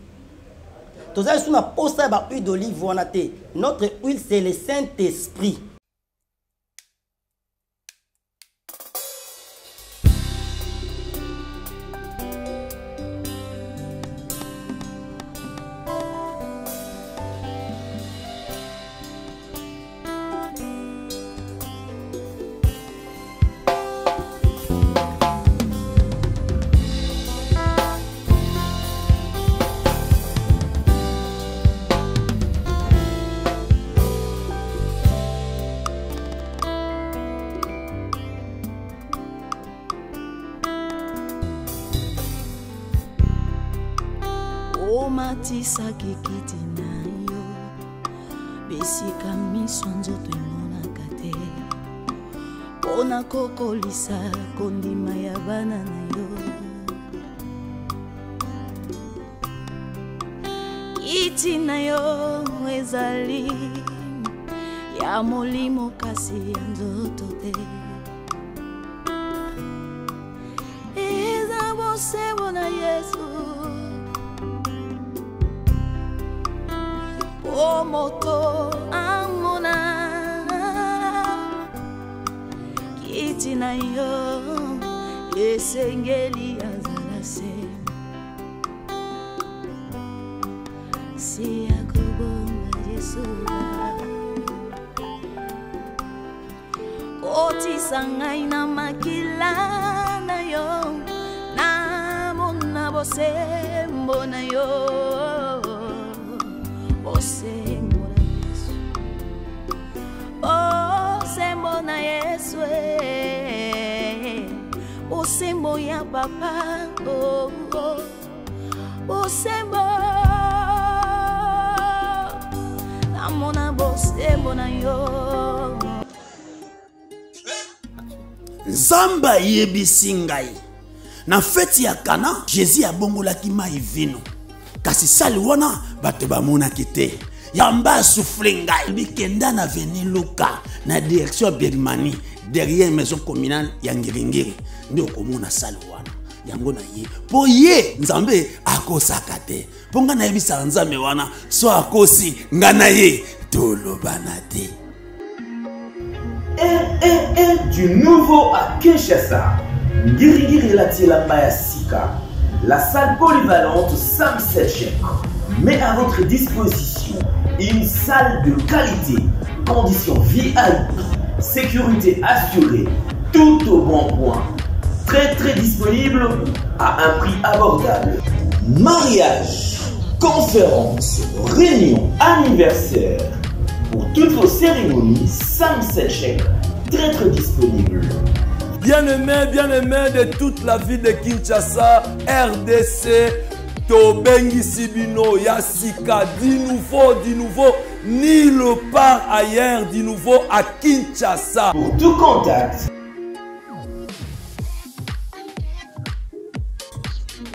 Tozali sous na posa ya ba huile d'olive wana notre huile c'est le saint-esprit kokolisa kondima ya bana na yo. Kiti na yo ezali ya molimo kasi ya nzoto te. Eza bosembo na yesu. O moto na yo esengeli azala se. Si ya kobonga yesu kotisa ngai na makila na yo namona bosembo na yo bosembo ya papa oh, oh. bosembo namona bosembo na yo. Nzambe ayebisi ngai. Na feti ya kana jésus abongolaki mai vino. Kasi sali wana bato bamonaki te. Yamba asufle ngai. Bikenda na veni luka na direction ya birmanie. Derrière maison communale ya ngiringiri nde okomona sali wana. Yango na ye. Mpo ye nzambe akosaka te. Mpo ngai nayebisaka nzambe wana so akosi ngai na ye. Tolobana te. RRR du nouveau à Kinshasa. Ngirigiri Latila Sika. La salle polyvalente Sam Setchek met à votre disposition une salle de qualité, conditions VIP, sécurité assurée, tout au bon point. Très très disponible à un prix abordable. Mariage, conférence, réunion, anniversaire. Pour toutes vos cérémonies, Sam Setchek, très très disponible. Bien-aimés, bien-aimés de toute la ville de Kinshasa, RDC, tobengisi bino ya sika di nouveau di nouveau. Nulle part ailleurs di nouveau à Kinshasa. Pour tout contact,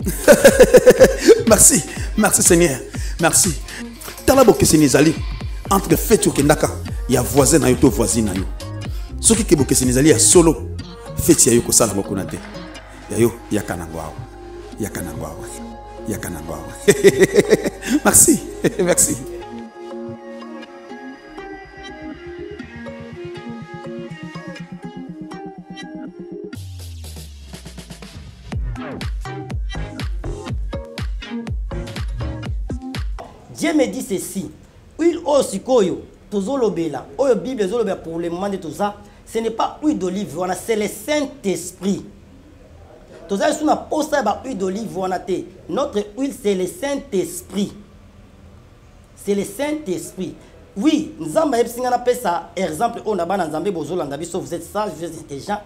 merci merci seigneur merci. Tala bokeseni ezali entre feti okendaka ya voisin na yo to voisine na yo. Soki ke bokeseni ezali ya solo feti ya yo kosala ngo kuna te ya yo yaka nango awa yaka nango awa yaka nango awa merci merci. Dieu me dit ceci. Huile oyo sikoyo tozolobela. Oyo bible ezolobela pour le moment nde toza ce n'est pas huile d'olive c'est le saint esprit toza lisu na posa ya bahuile d'olive wana te notre huile c'est le saint esprit c'est le saint esprit oui nzambe ayebisi ngai napesa exemple oyo na bana nzambe bozolanda biso vous êtes sage vous êtes intelligent.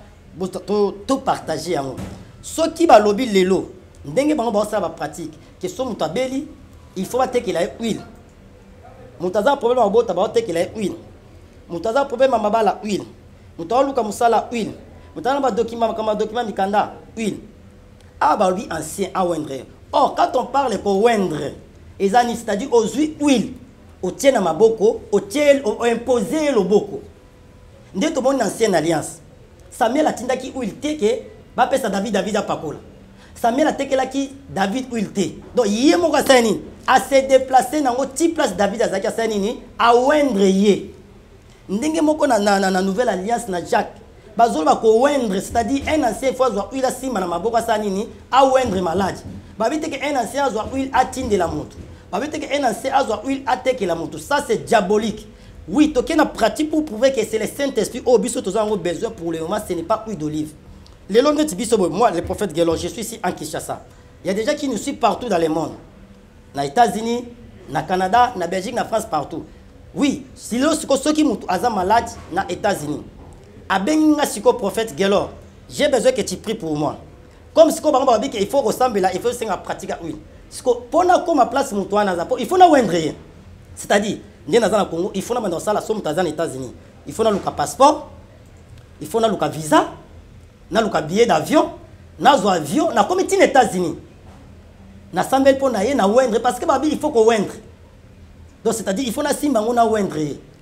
Topartage yango soki balobi lelo ndenge bango baosala bapratique ke so moto abeli il faut batekela ye huile. Moto aza problème ya mabota baotekela ye huile. Moto aza problème ya mabala huile. Moto aoluka mosala huile. Moto aza na badokima makambo ya dokima huile awa balobi ancien awendre ye or quand on parle eza nini c'est-à-dire ozwi huile otie na maboko otie oimpose ye loboko. Nde tomoni na ancienne alliance. Samuel atindaki huile te ke bapesa david david apakola. Samuel atekelaki david huile donc ye moko asala nini ase déplace nango ti place david azalaki asala nini awendre ye. Ndenge moko na, na, na nouvelle alliance na jacques bazoloba kowendre c'est-à-dire un ancien fo azwa huile asimba na maboko asala nini awendre maladi babi teke un ancien azwa huile atindela moto. Babi teke un ancien azwa huile atekela moto. Ça c'est diabolique. Oui toke na pratique pour prouver que c'est le saint esprit oyo biso toza yango besoin pour le moment ce n'est pas huile d'olive. Lelo ndeti biso boye moi le prophète gelon je suis ici en kinshasa. Il y a des gens qui nous suivent partout dans le monde. Na états-unis na canada na belgique na france partout. Oui silo siko soki moto aza malade na états-unis abengi nga siko prophète gelor j'ai besoin que tu pries pour moi. Comme siko bango balobi ke il faut kosambela il faut senga pratique huile siko mpona koma place moto wana po il faut na wendre c'est-à-dire nde naza na congo il faut na banda kosala so moto aza na états-unis. Il faut naluka passeport il faut naluka visa naluka billet d'avion nazwa avion nakomi ntina états-unis. Nasambeli mpo na ye na wendre parce que babi il faut kowendre donc c'est-à-dire il faut nasimba yango na wendre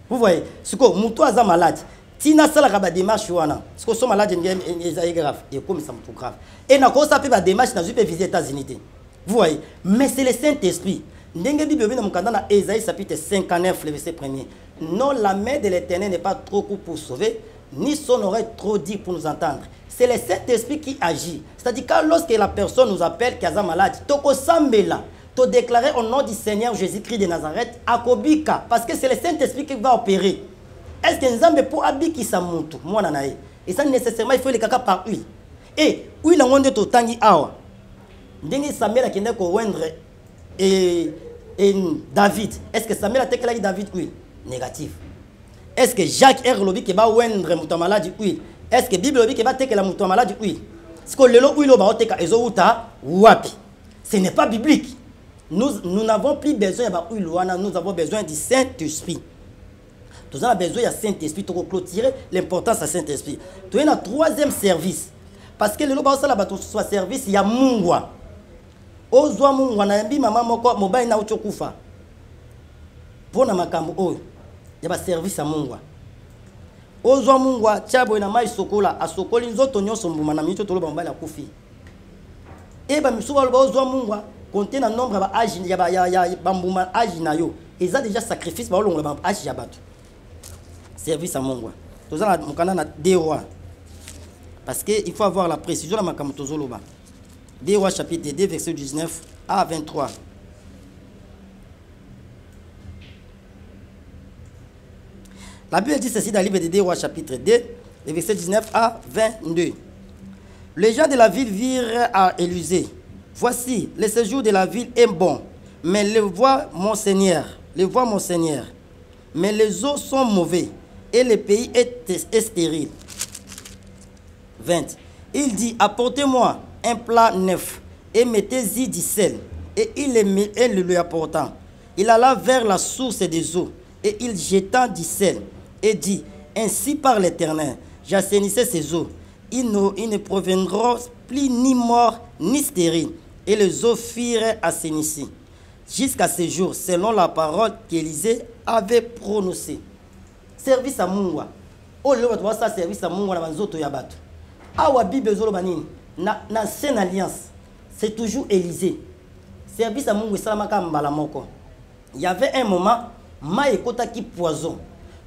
vous voyez sikoyo moto aza malade ntina asalaka badémarche wana. Sikoyo so malade ezali grave ekomisa moto grave. E nakosa mpe badémarche nazwi mpe états-unis te. Vous voyez mais c'est le saint esprit ndenge bible na mokanda na esaïe chapitre 59 le verset premier. Non la main de l'éternel n'est pas trop courte pour sauver ni son oreille trop dit pour nous entendre. C'est le Saint-Esprit qui agit. C'est-à-dire que lorsque la personne nous appelle est malade, toko sambela, to déclarer au nom du Seigneur Jésus-Christ de Nazareth, akobika, parce que c'est le Saint-Esprit qui va opérer. Est-ce que Nzambe pour abiki sa muntu, moi nanae. Et ça nécessairement il faut le caca par huile. Et huile en to tangi awa. Ndenge Samuel a kende ko wendre et et David. Est-ce que Samuel a tekelaki David huile? Négatif. Est-ce que Jacques R. Lobi qui va wendre muto malade huile? est ce que bible elobi ke batekela moto ya maladi huile? Siko lelo huile oyo baoteka ezowuta wapi? Ce n'est pas biblique nous, nous n'avons plus besoin ya bahuile wana nous avons besoin du saint esprit toza na besoin ya saint esprit tokoclôtire l'importance ya saint esprit toye na troisième service. Parce que lelo baosala bato mosusu ya service ya mungwa. Ozwa mungwa nayambi mama moko mobali nauti okufa mpo na makambo oyo ya baservice ya mungwa. Ozwa mungwa tia boye na mai sokola asokoli nzoto nyonso mbuma na miniti toloba mobali akufi e bamisusu baloba ozwa mungwa konte na nombre ya bambuma age na yo. Eza déjà sacrifice baolongola baage ya bato service ya mongwa toza na mokanda na deux rois parce que il faut avoir la précision na makambo tozoloba deux rois chapitre 2 verset 19 à 23 La Bible dit ceci dans le livre de 2 rois chapitre 2, le verset 19 à 22. Les gens de la ville virent à Élysée. Voici, le séjour de la ville est bon, mais le voix mon Seigneur, le voix mon Seigneur. Mais les eaux sont mauvais et le pays est, stérile. 20. Il dit, apportez-moi un plat neuf et mettez-y du sel. Et il le, lui apporta. Il alla vers la source des eaux et il jeta du sel et dit, ainsi par l'Éternel, j'assainissais ces eaux. Ils ne, ne proviendront plus ni morts ni stériles. Et les eaux firent assainissies jusqu'à ce jour, selon la parole qu'Élisée avait prononcée. Service ya mungwa. Oyo lelo bato basala service ya mungwa na banzoto ya bato awa bible ezoloba nini na, na ancienne alliance c'est toujours élysée. Service ya mungu esalamaka mbala moko y avait un moment mai ekotaki poison.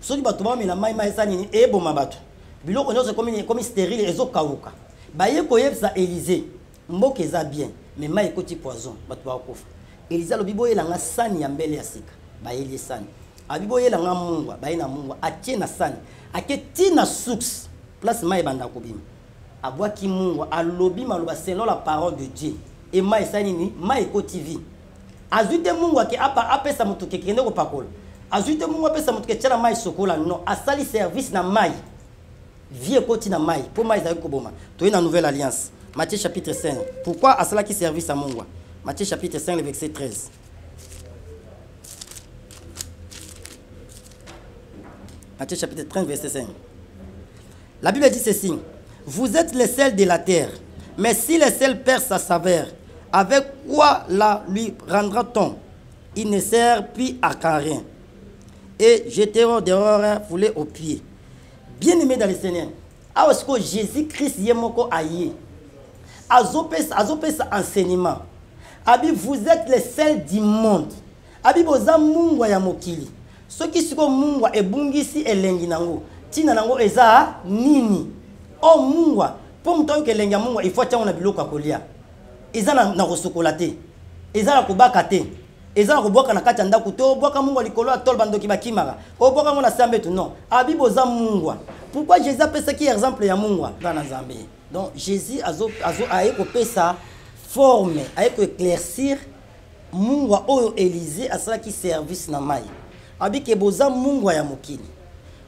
Soki bato baomela mai mai eza nini eboma bato biloko nyonso ekomi stérile ezokawuka baye koyebisa élysée. Mboka eza bien mais mai ekoti poison. Bato bakokufa élysée alobi boyelanga sani ya mbele ya sika bayeli esani abi boyelanga mungwa baye na mungwa atie na sani ake ti na source place mai ebanda kobima. Abwaki mungwa alobi maloba selon la parole de dieu. E mai esali nini? Mai ekoti vie azwi te mungu ake apesa moto ke kende kopakola. Azwi te mungu apesa moto ke tia na mai sokola. Non asali service na mai vie ekoti na mai mpo mai ezali koboma. Toye na nouvelle alliance. Matthieu chapitre 5 pourquoi asalaki service ya mungwa? Matthieu chapitre 5 le verset 13 Matthieu chapitre 30 verset 5 la bible dit ceci. Vous êtes les sels de la terre mais si le sel perd sa saveur avec quoi la lui rendra-t-on? Il ne sert plus à rien. Et jeteront dehors foulé aux pieds. Bien-aimé dans le Seigneur, awa sikoyo jésus-christ ye moko aye azopesa enseignement. Vous êtes le sel du monde. Abi boza mungwa ya mokili soki sikoyo mungwa ebungisi elengi nango ntina nango eza nini? O mungwa mpo moto ayoka elengi ya mungwa ifo atiango na biloko ya kolia. Eza na, na kosokola te. Eza na kobaka te. Eza na kobwaka na kati ya ndako te. Obwaka mungwa likolo ya tolo bandoki bakimaka. Obwaka yango na se ya mbetu. Non abi boza mungwa. Pourquoi jésus apesaki exemple ya mungwa? Nga na nzambe donc jésus aye kopesa forme aye koéclaircir mungwa oyo élisée asalaki service na mai abike boza mungwa ya mokili.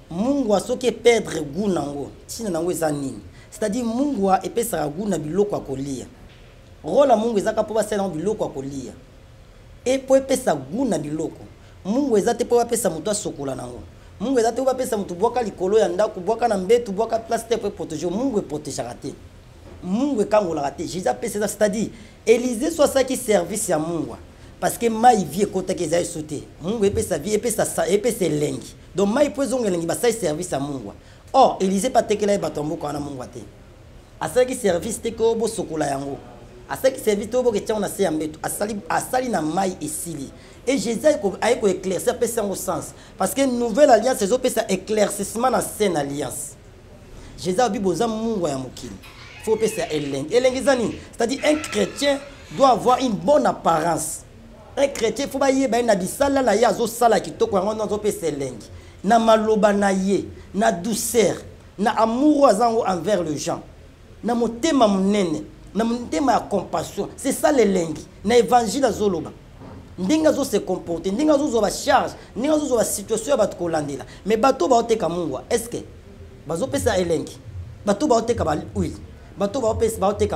Mungwa soki eperdre gu nango ntina nango eza nini? C'est-à-dire mungwa epesaka gu na biloko ya kolia. Role ya mungu ezaka mpo basala yango biloko ya kolia. E mpo epesa gu na biloko. Mungu eza te mpo bapesa moto asokola nango. Mungu eza te mpo bapesa moto bwaka likolo ya ndako bwaka na mbetu bwaka place te mpo eprotege mungu eprotegaka te. Mungu ekangolaka te. Jésus apesa eza c'est-à-dire élisée so asalaki service ya mungwa parce que mai vie ekotaki eza eso te mungu epesa vie epesa sa- epesa elengi donc mai mpo ezonga elengi basali service ya mungwa or élisée mpe atekela ye bato ya mboka wana mungwa te asalaki service te ko bosokola yango. Asalaki service te oyo boketiango na se ya mbeto asali, asali na mai esili e jésus aye ko- aye koéclairci apesa yango sens. Parce que nouvelle alliance ezopesa éclaircissement na ancienne alliance. Jésus alobi boza mungwa ya mokili fo opesa elengi elengi eza c'est-à-dire un chrétien doit avoir une bonne apparence un chrétien fo bayeba ye na bisala ye azosala kitoko yango ndo azopesa elengi na maloba na ye na douceur na amour envers le gens. Na motema na motema ya compassion. C'est ça lelengi na évangile azoloba ndenge azose comporte ndenge azozwa bacharge ndenge azozwa basituation ya bato kolandela. Mais bato baoteka mungwa. Est ce que bazopesa elengi?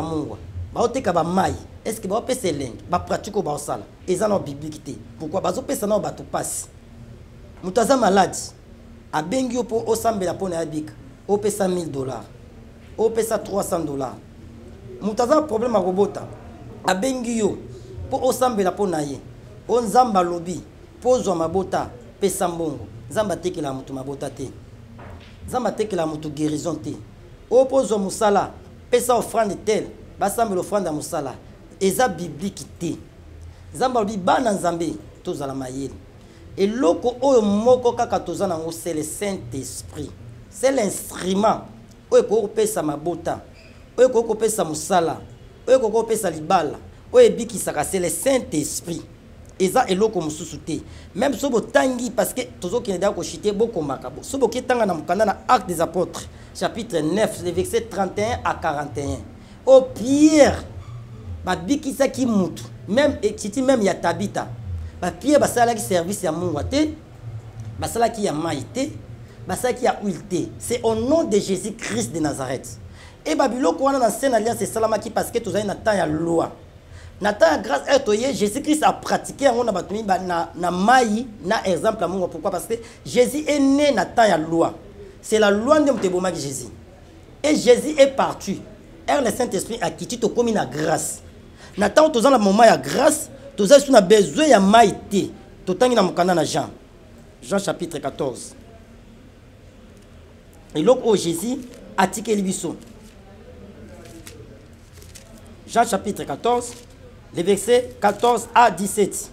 Mungwa. Baoteka bamai est ce que baopesa elengi? Bapratike oyo baosala eza na biblike te. Pourkui bazopesa nao bato mpasi moto aza maladi. Abengi yo mpo osambela mpo na ya bika. Opesa 1000 dollars. Opesa 300 dollars. Moto aza na problème akobota abengi yo mpo osambela mpo na ye. O nzambe alobi mpo ozwa mabota pesa mbongo. Nzambe atekela moto mabota te. Nzambe atekela moto guérison te. Oyo mpo ozwa mosala pesa offrande tel basambela offrande ya mosala eza biblike te. Nzambe alobi bana nzambe tozala mayele. Eloko oyo moko kaka toza nango c'est le saint esprit c'est l'instrument. Oyo ekoki kopesa mabota. Oyo ekoki kopesa mosala. Oyo ekoki kopesa libala. Oyo ebikisaka c'est le saint esprit eza eloko mosusu te. Même so botangi parce que tozokende deya koshite bokomaka bo. So bokitanga na mokanda na acte des apôtres chapitre 9 le verset 31 à 41 o pierre babikisaki mutu. Même ekiti même ya tabita bapierre basalaki service ya mungwa te. Basalaki ya mai te. Basalaki ya huile te. C'est au nom de jésus christ de nazareth. E babiloko wana na ancienne alliance esalamaki parce que tozali na temps ya loi. Na temps ya grâce oyo toye jésus christ apratike yango na bato miba na, na mai na exemple ya mungwa. Pourquoi? Parce que jésus est né na temps ya loi. C'est la loi nde moto ebomaki jésus. Et jésus est parti. Ere le saint esprit akiti tokómi na grâce na ntango toza na moment ya grâce toza lisu besoin ya mai te totangi na mokanda na jean. Jean chapitre 14 eloko oyo jésus atikeli biso. Jean chapitre 14 le verset 14 à 17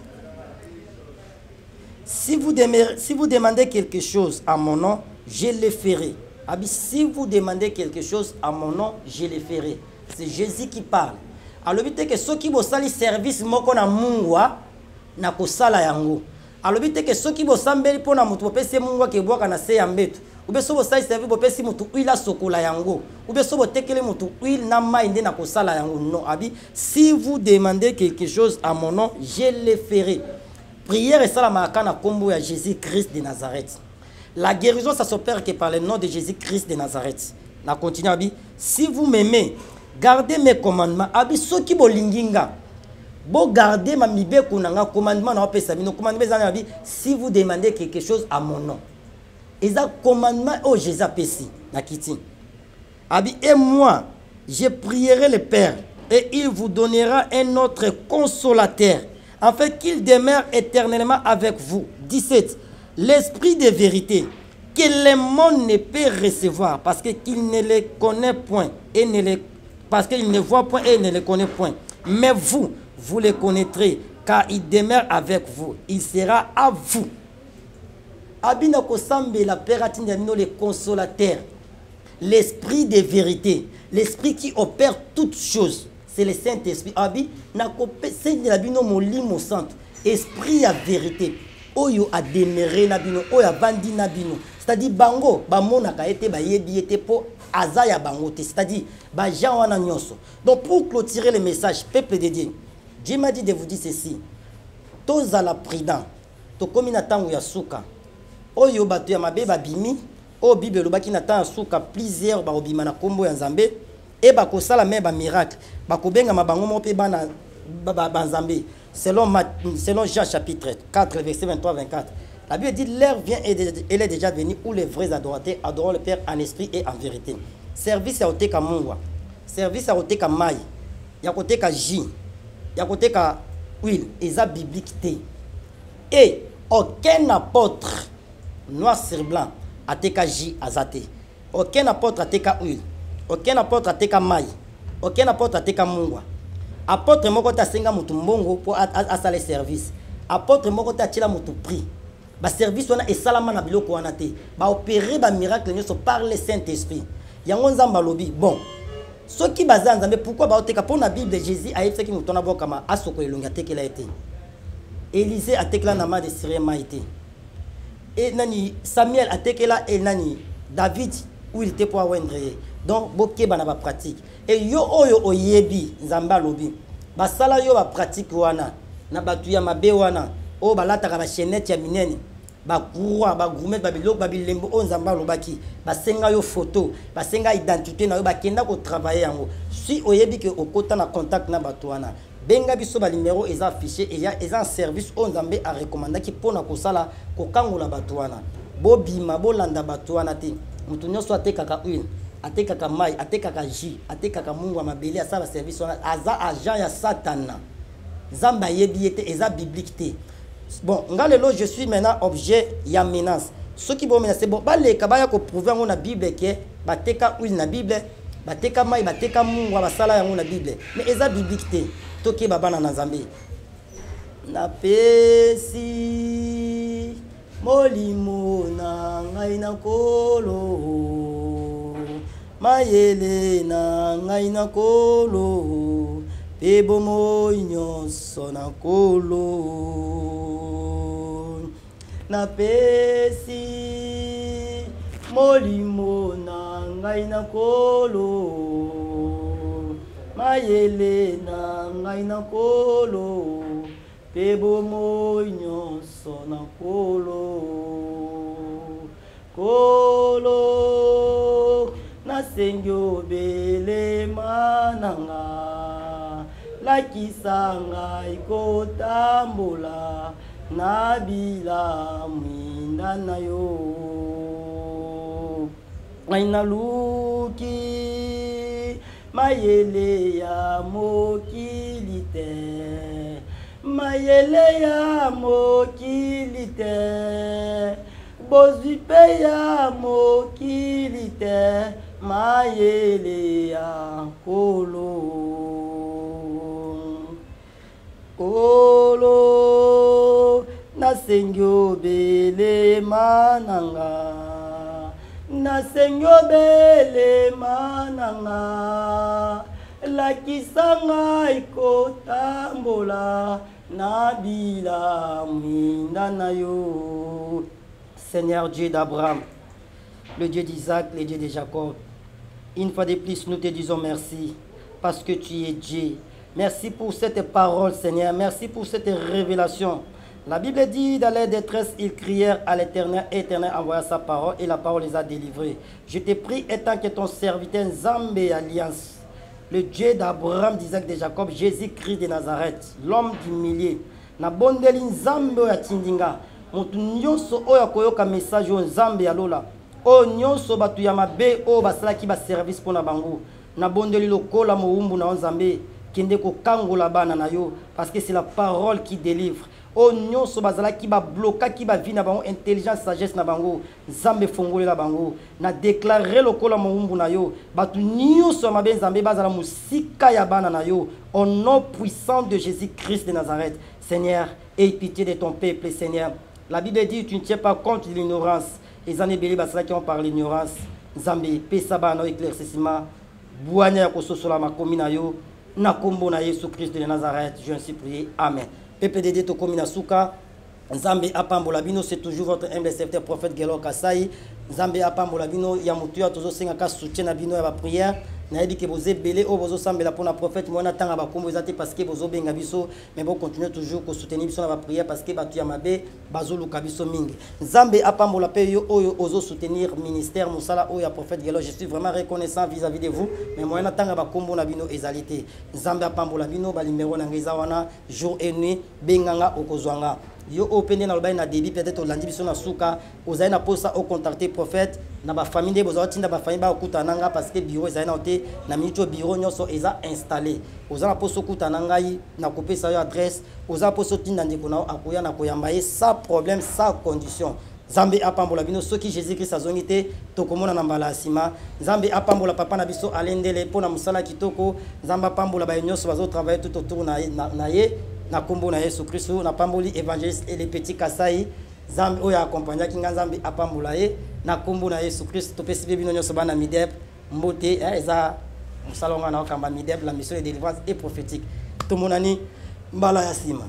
si vous, demeurez, si vous demandez quelque chose à mon nom je le ferai. Abi si vous demandez quelque chose à mon nom je le ferai. C'est jésus qui parle alobi te ke soki bosali service moko na mungwa na kosala yango. Alobi te ke soki bosambeli mpo na bopesi mungwa ke ebwaka na se ya mbeto. Ube so bosali service bopesi motu huile asokola yango. Ube so botekeli motu na mai nde na kosala yango. Non abi si vous demandez quelque chose à mon nom je le ferai. Prière esalamaka kaka na nkombo ya jésus christ de nazareth. La guérison ça s'opère que par le nom de jésus christ de nazareth. Na continue abi. Si vous m'aimez gardez mes commandements. Abi soki bolingi nga bogarde mamibeko na commandement na opesa bino. Commandement eza abi si vous demandez quelque chose à mon nom. Eza commandement oyo jésus apesi na kiti. Abi et moi je prierai le père et il vous donnera un autre consolateur afin qu'il demeure éternellement avec vous. 17 l'esprit de vérité que le monde ne peut recevoir parce qu'il ne le connaît point et ne le parce qu'il ne voit point et ne le connaît point. Mais vous, vous le connaîtrez, car il demeure avec vous. Il sera à vous. Abina Kosambe, la Père Atinamino, le consolateur, l'esprit de vérité, l'esprit qui opère toutes choses. C'est le Saint-Esprit. Abi, na kopese la bino molimo santo, esprit à vérité. Oyo a demeuré na bino, oyo a bandi na bino. C'est-à-dire bango, bamonaka ete bayebi ete po aza ya bango te c'est-à-dire bajean wana nyonso. Donc pour clôturer le message peuple de dieu dieu m'a dit de vous dire ceci. Tozala prudent. Tokómi na ntango ya suka. Oyo bato ya mabe babimi oyo bible elobaki na ntango ya suka plusieurs bakobima na nkombo ya nzambe e bakosala me bamiracle bakobengama bango moko mpe bana banzambe selon, selon jean chapitre 4 verset 23 24 La Bible dit l'heure vient et elle est déjà venue où les vrais adorateurs adorent le Père en esprit et en vérité. Service ya koteka mungwa. Service ya koteka mai. Ya koteka jus. Ya koteka huile. Eza biblique te. Et aucun apôtre noir sur blanc ateka jus azate. Aucun apôtre ateka huile. Aucun apôtre ateka mai. Aucun apôtre ateka mungwa. Apôtre moko ta senga mutu mbongo pour asala service. Apôtre moko ta tila mutu prix. Baservice wana esalama na biloko wana te. Baopere bamiracle nyonso par le saint esprit yango nzambe alobi bon soki baza nzambe pourkui baoteka? Mpo na bible jésus ayebisaki moto wana bokama asoko elongi atekela ye te. Élise atekela na ma de nani samuel atekela e nani david oil te mpo awendre ye. Donc bokeba na bapratique e yo oyo oyebi nzambe alobi basala yo bapratique wana na bato ya oyo balataka bachenete ya minene bacouroi bagourmete babiloko babilembo oyo nzambe alobaki basenga yo photo basenga identité na yo bakenda kotravaille yango. Si oyebi ke okota na contact na bato wana benga biso banimero eza affiché eza service oyo nzambe arekomandaki mpona kosala kokangola bato wana. Bobima bolanda bato wana te. Moto nyonso atekaka huile atekaka mai atekaka jus atekaka mungu ya mabele asala baservice wana. Aza agent ya satana. Nzambe ayebi ye te eza biblique te bon nga lelo je suis maintenant objet ya menace. Soki bomenace bon baleka baya koprouve yango na bible ke bateka huile na bible bateka mai bateka mungwa basala yango na bible. Mais eza biblique te tokeba na nzambe. Napesi molimo na ngai na kolo mayele na ngai na mpe bomoi nyonso na kolo. Napesi molimo na ngai na kolo. Mayele na ngai na kolo. Mpe bomoi nyonso na kolo. Kolo nasengi obelema na nga lakisa ngai kotambola na bilamwinda na yo ngai naluki mayele ya mokili te. Mayele ya mokili te. Bozwi mpe ya mokili te mayele ya nkolo seigneur dieu d'abraham le dieu d'isaac le dieu de jacob une fois de plus nous te disons merci parce que tu es dieu. Merci pour cette parole seigneur. Merci pour cette révélation la Bible dit, dans leur détresse, ils crièrent à l'éternel, éternel envoya sa parole et la parole les a délivrés. Je te prie, étant que ton serviteur Zambé Alliance, le Dieu d'Abraham, d'Isaac, de Jacob, Jésus-Christ de Nazareth, l'homme du millier, na bondeli nzambe oyo atindinga motu nyonso oyo akoyoka message oyo nzambe alola. Oyo nyonso bato ya mabe oyo basalaki baservice mpo na bango. Na bondeli lokola mowumbu na yo nzambe kende kokangola bana na yo parce que c'est la parole qui délivre oyo nyonso bazalaki bablokaki bavi na bango intelligence sagesse na bango. Nzambe efongolela bango. Na deklare lokola mowumbu na yo. Bato nyonso ya mabe nzambe bazala mosika ya bana na yo. Au nom puissant de jésus christ de nazareth. Seigneur aie pitié de ton peuple seigneur. La bible dit tu ne tiens pas compte de l'ignorance. Eza na ebele basalaki yango par l'ignorance nzambe epesa bana yo éclaircissement. Bwania ya kososola makomi na yo. Na nkombo na yesu christ de nazareth je ainsi prié amen ppdd tokomi na suka. Nzambe apambola bino c'est toujours votre humble prophète gelo kasai nzambe apambola bino ya motu oyo tozosengaka soutien na bino ya baprière nayebi ke boza ebele oyo bozosambela mpona prophète mwana ntanga bakombo eza te parce que bozobenga biso. Mais bocontinue toujours kosoutenir biso na baprière parce que bato ya mabe bazoluka biso mingi. Nzambe apambola mpe yo oyo ozosoutenir ministère mosala oyo ya prophète gelo. Je suis vraiment reconnaissant vis-à-vis de vous mais moyen na ntanga bakombo na bino ezali te. Nzambe apambola bino balimero na ngai wana jour et nuit benganga okozwanga yo oyo mpe nde nalobaki na debi peut-être olandi biso na suka ozali na mposa ocontacte prophète na bafamille nde bozala tinda bafamille bakokutana na nga parce que bureau ezali nao te na miniti oyo bureau nyonso eza installé. Oza na mposa okutana na ngai na kopesa yo adresse oza na mposa otinda ndeko na yo akoya na koyamba ye sans problème sans condition. Nzambe apambola bino soki jésus krist azongi te tokomona na mbala ya nsima nzambe apambola papa na biso alendele mpo na mosala kitoko. Nzambe apambola baye nyonso bazotravaille tout autour na ye, na, nkombo na yesu kristu napamboli évangéliste ele petit kasai nzambe oyo akompagnaki nga nzambe apambola ye. Na nkombo na yesu kristu topesi mpe bino nyonso bana midep mbote eh, eza mosala onga na okamba midep la mission de délivrance et prophétique. Tomonani mbala ya nsima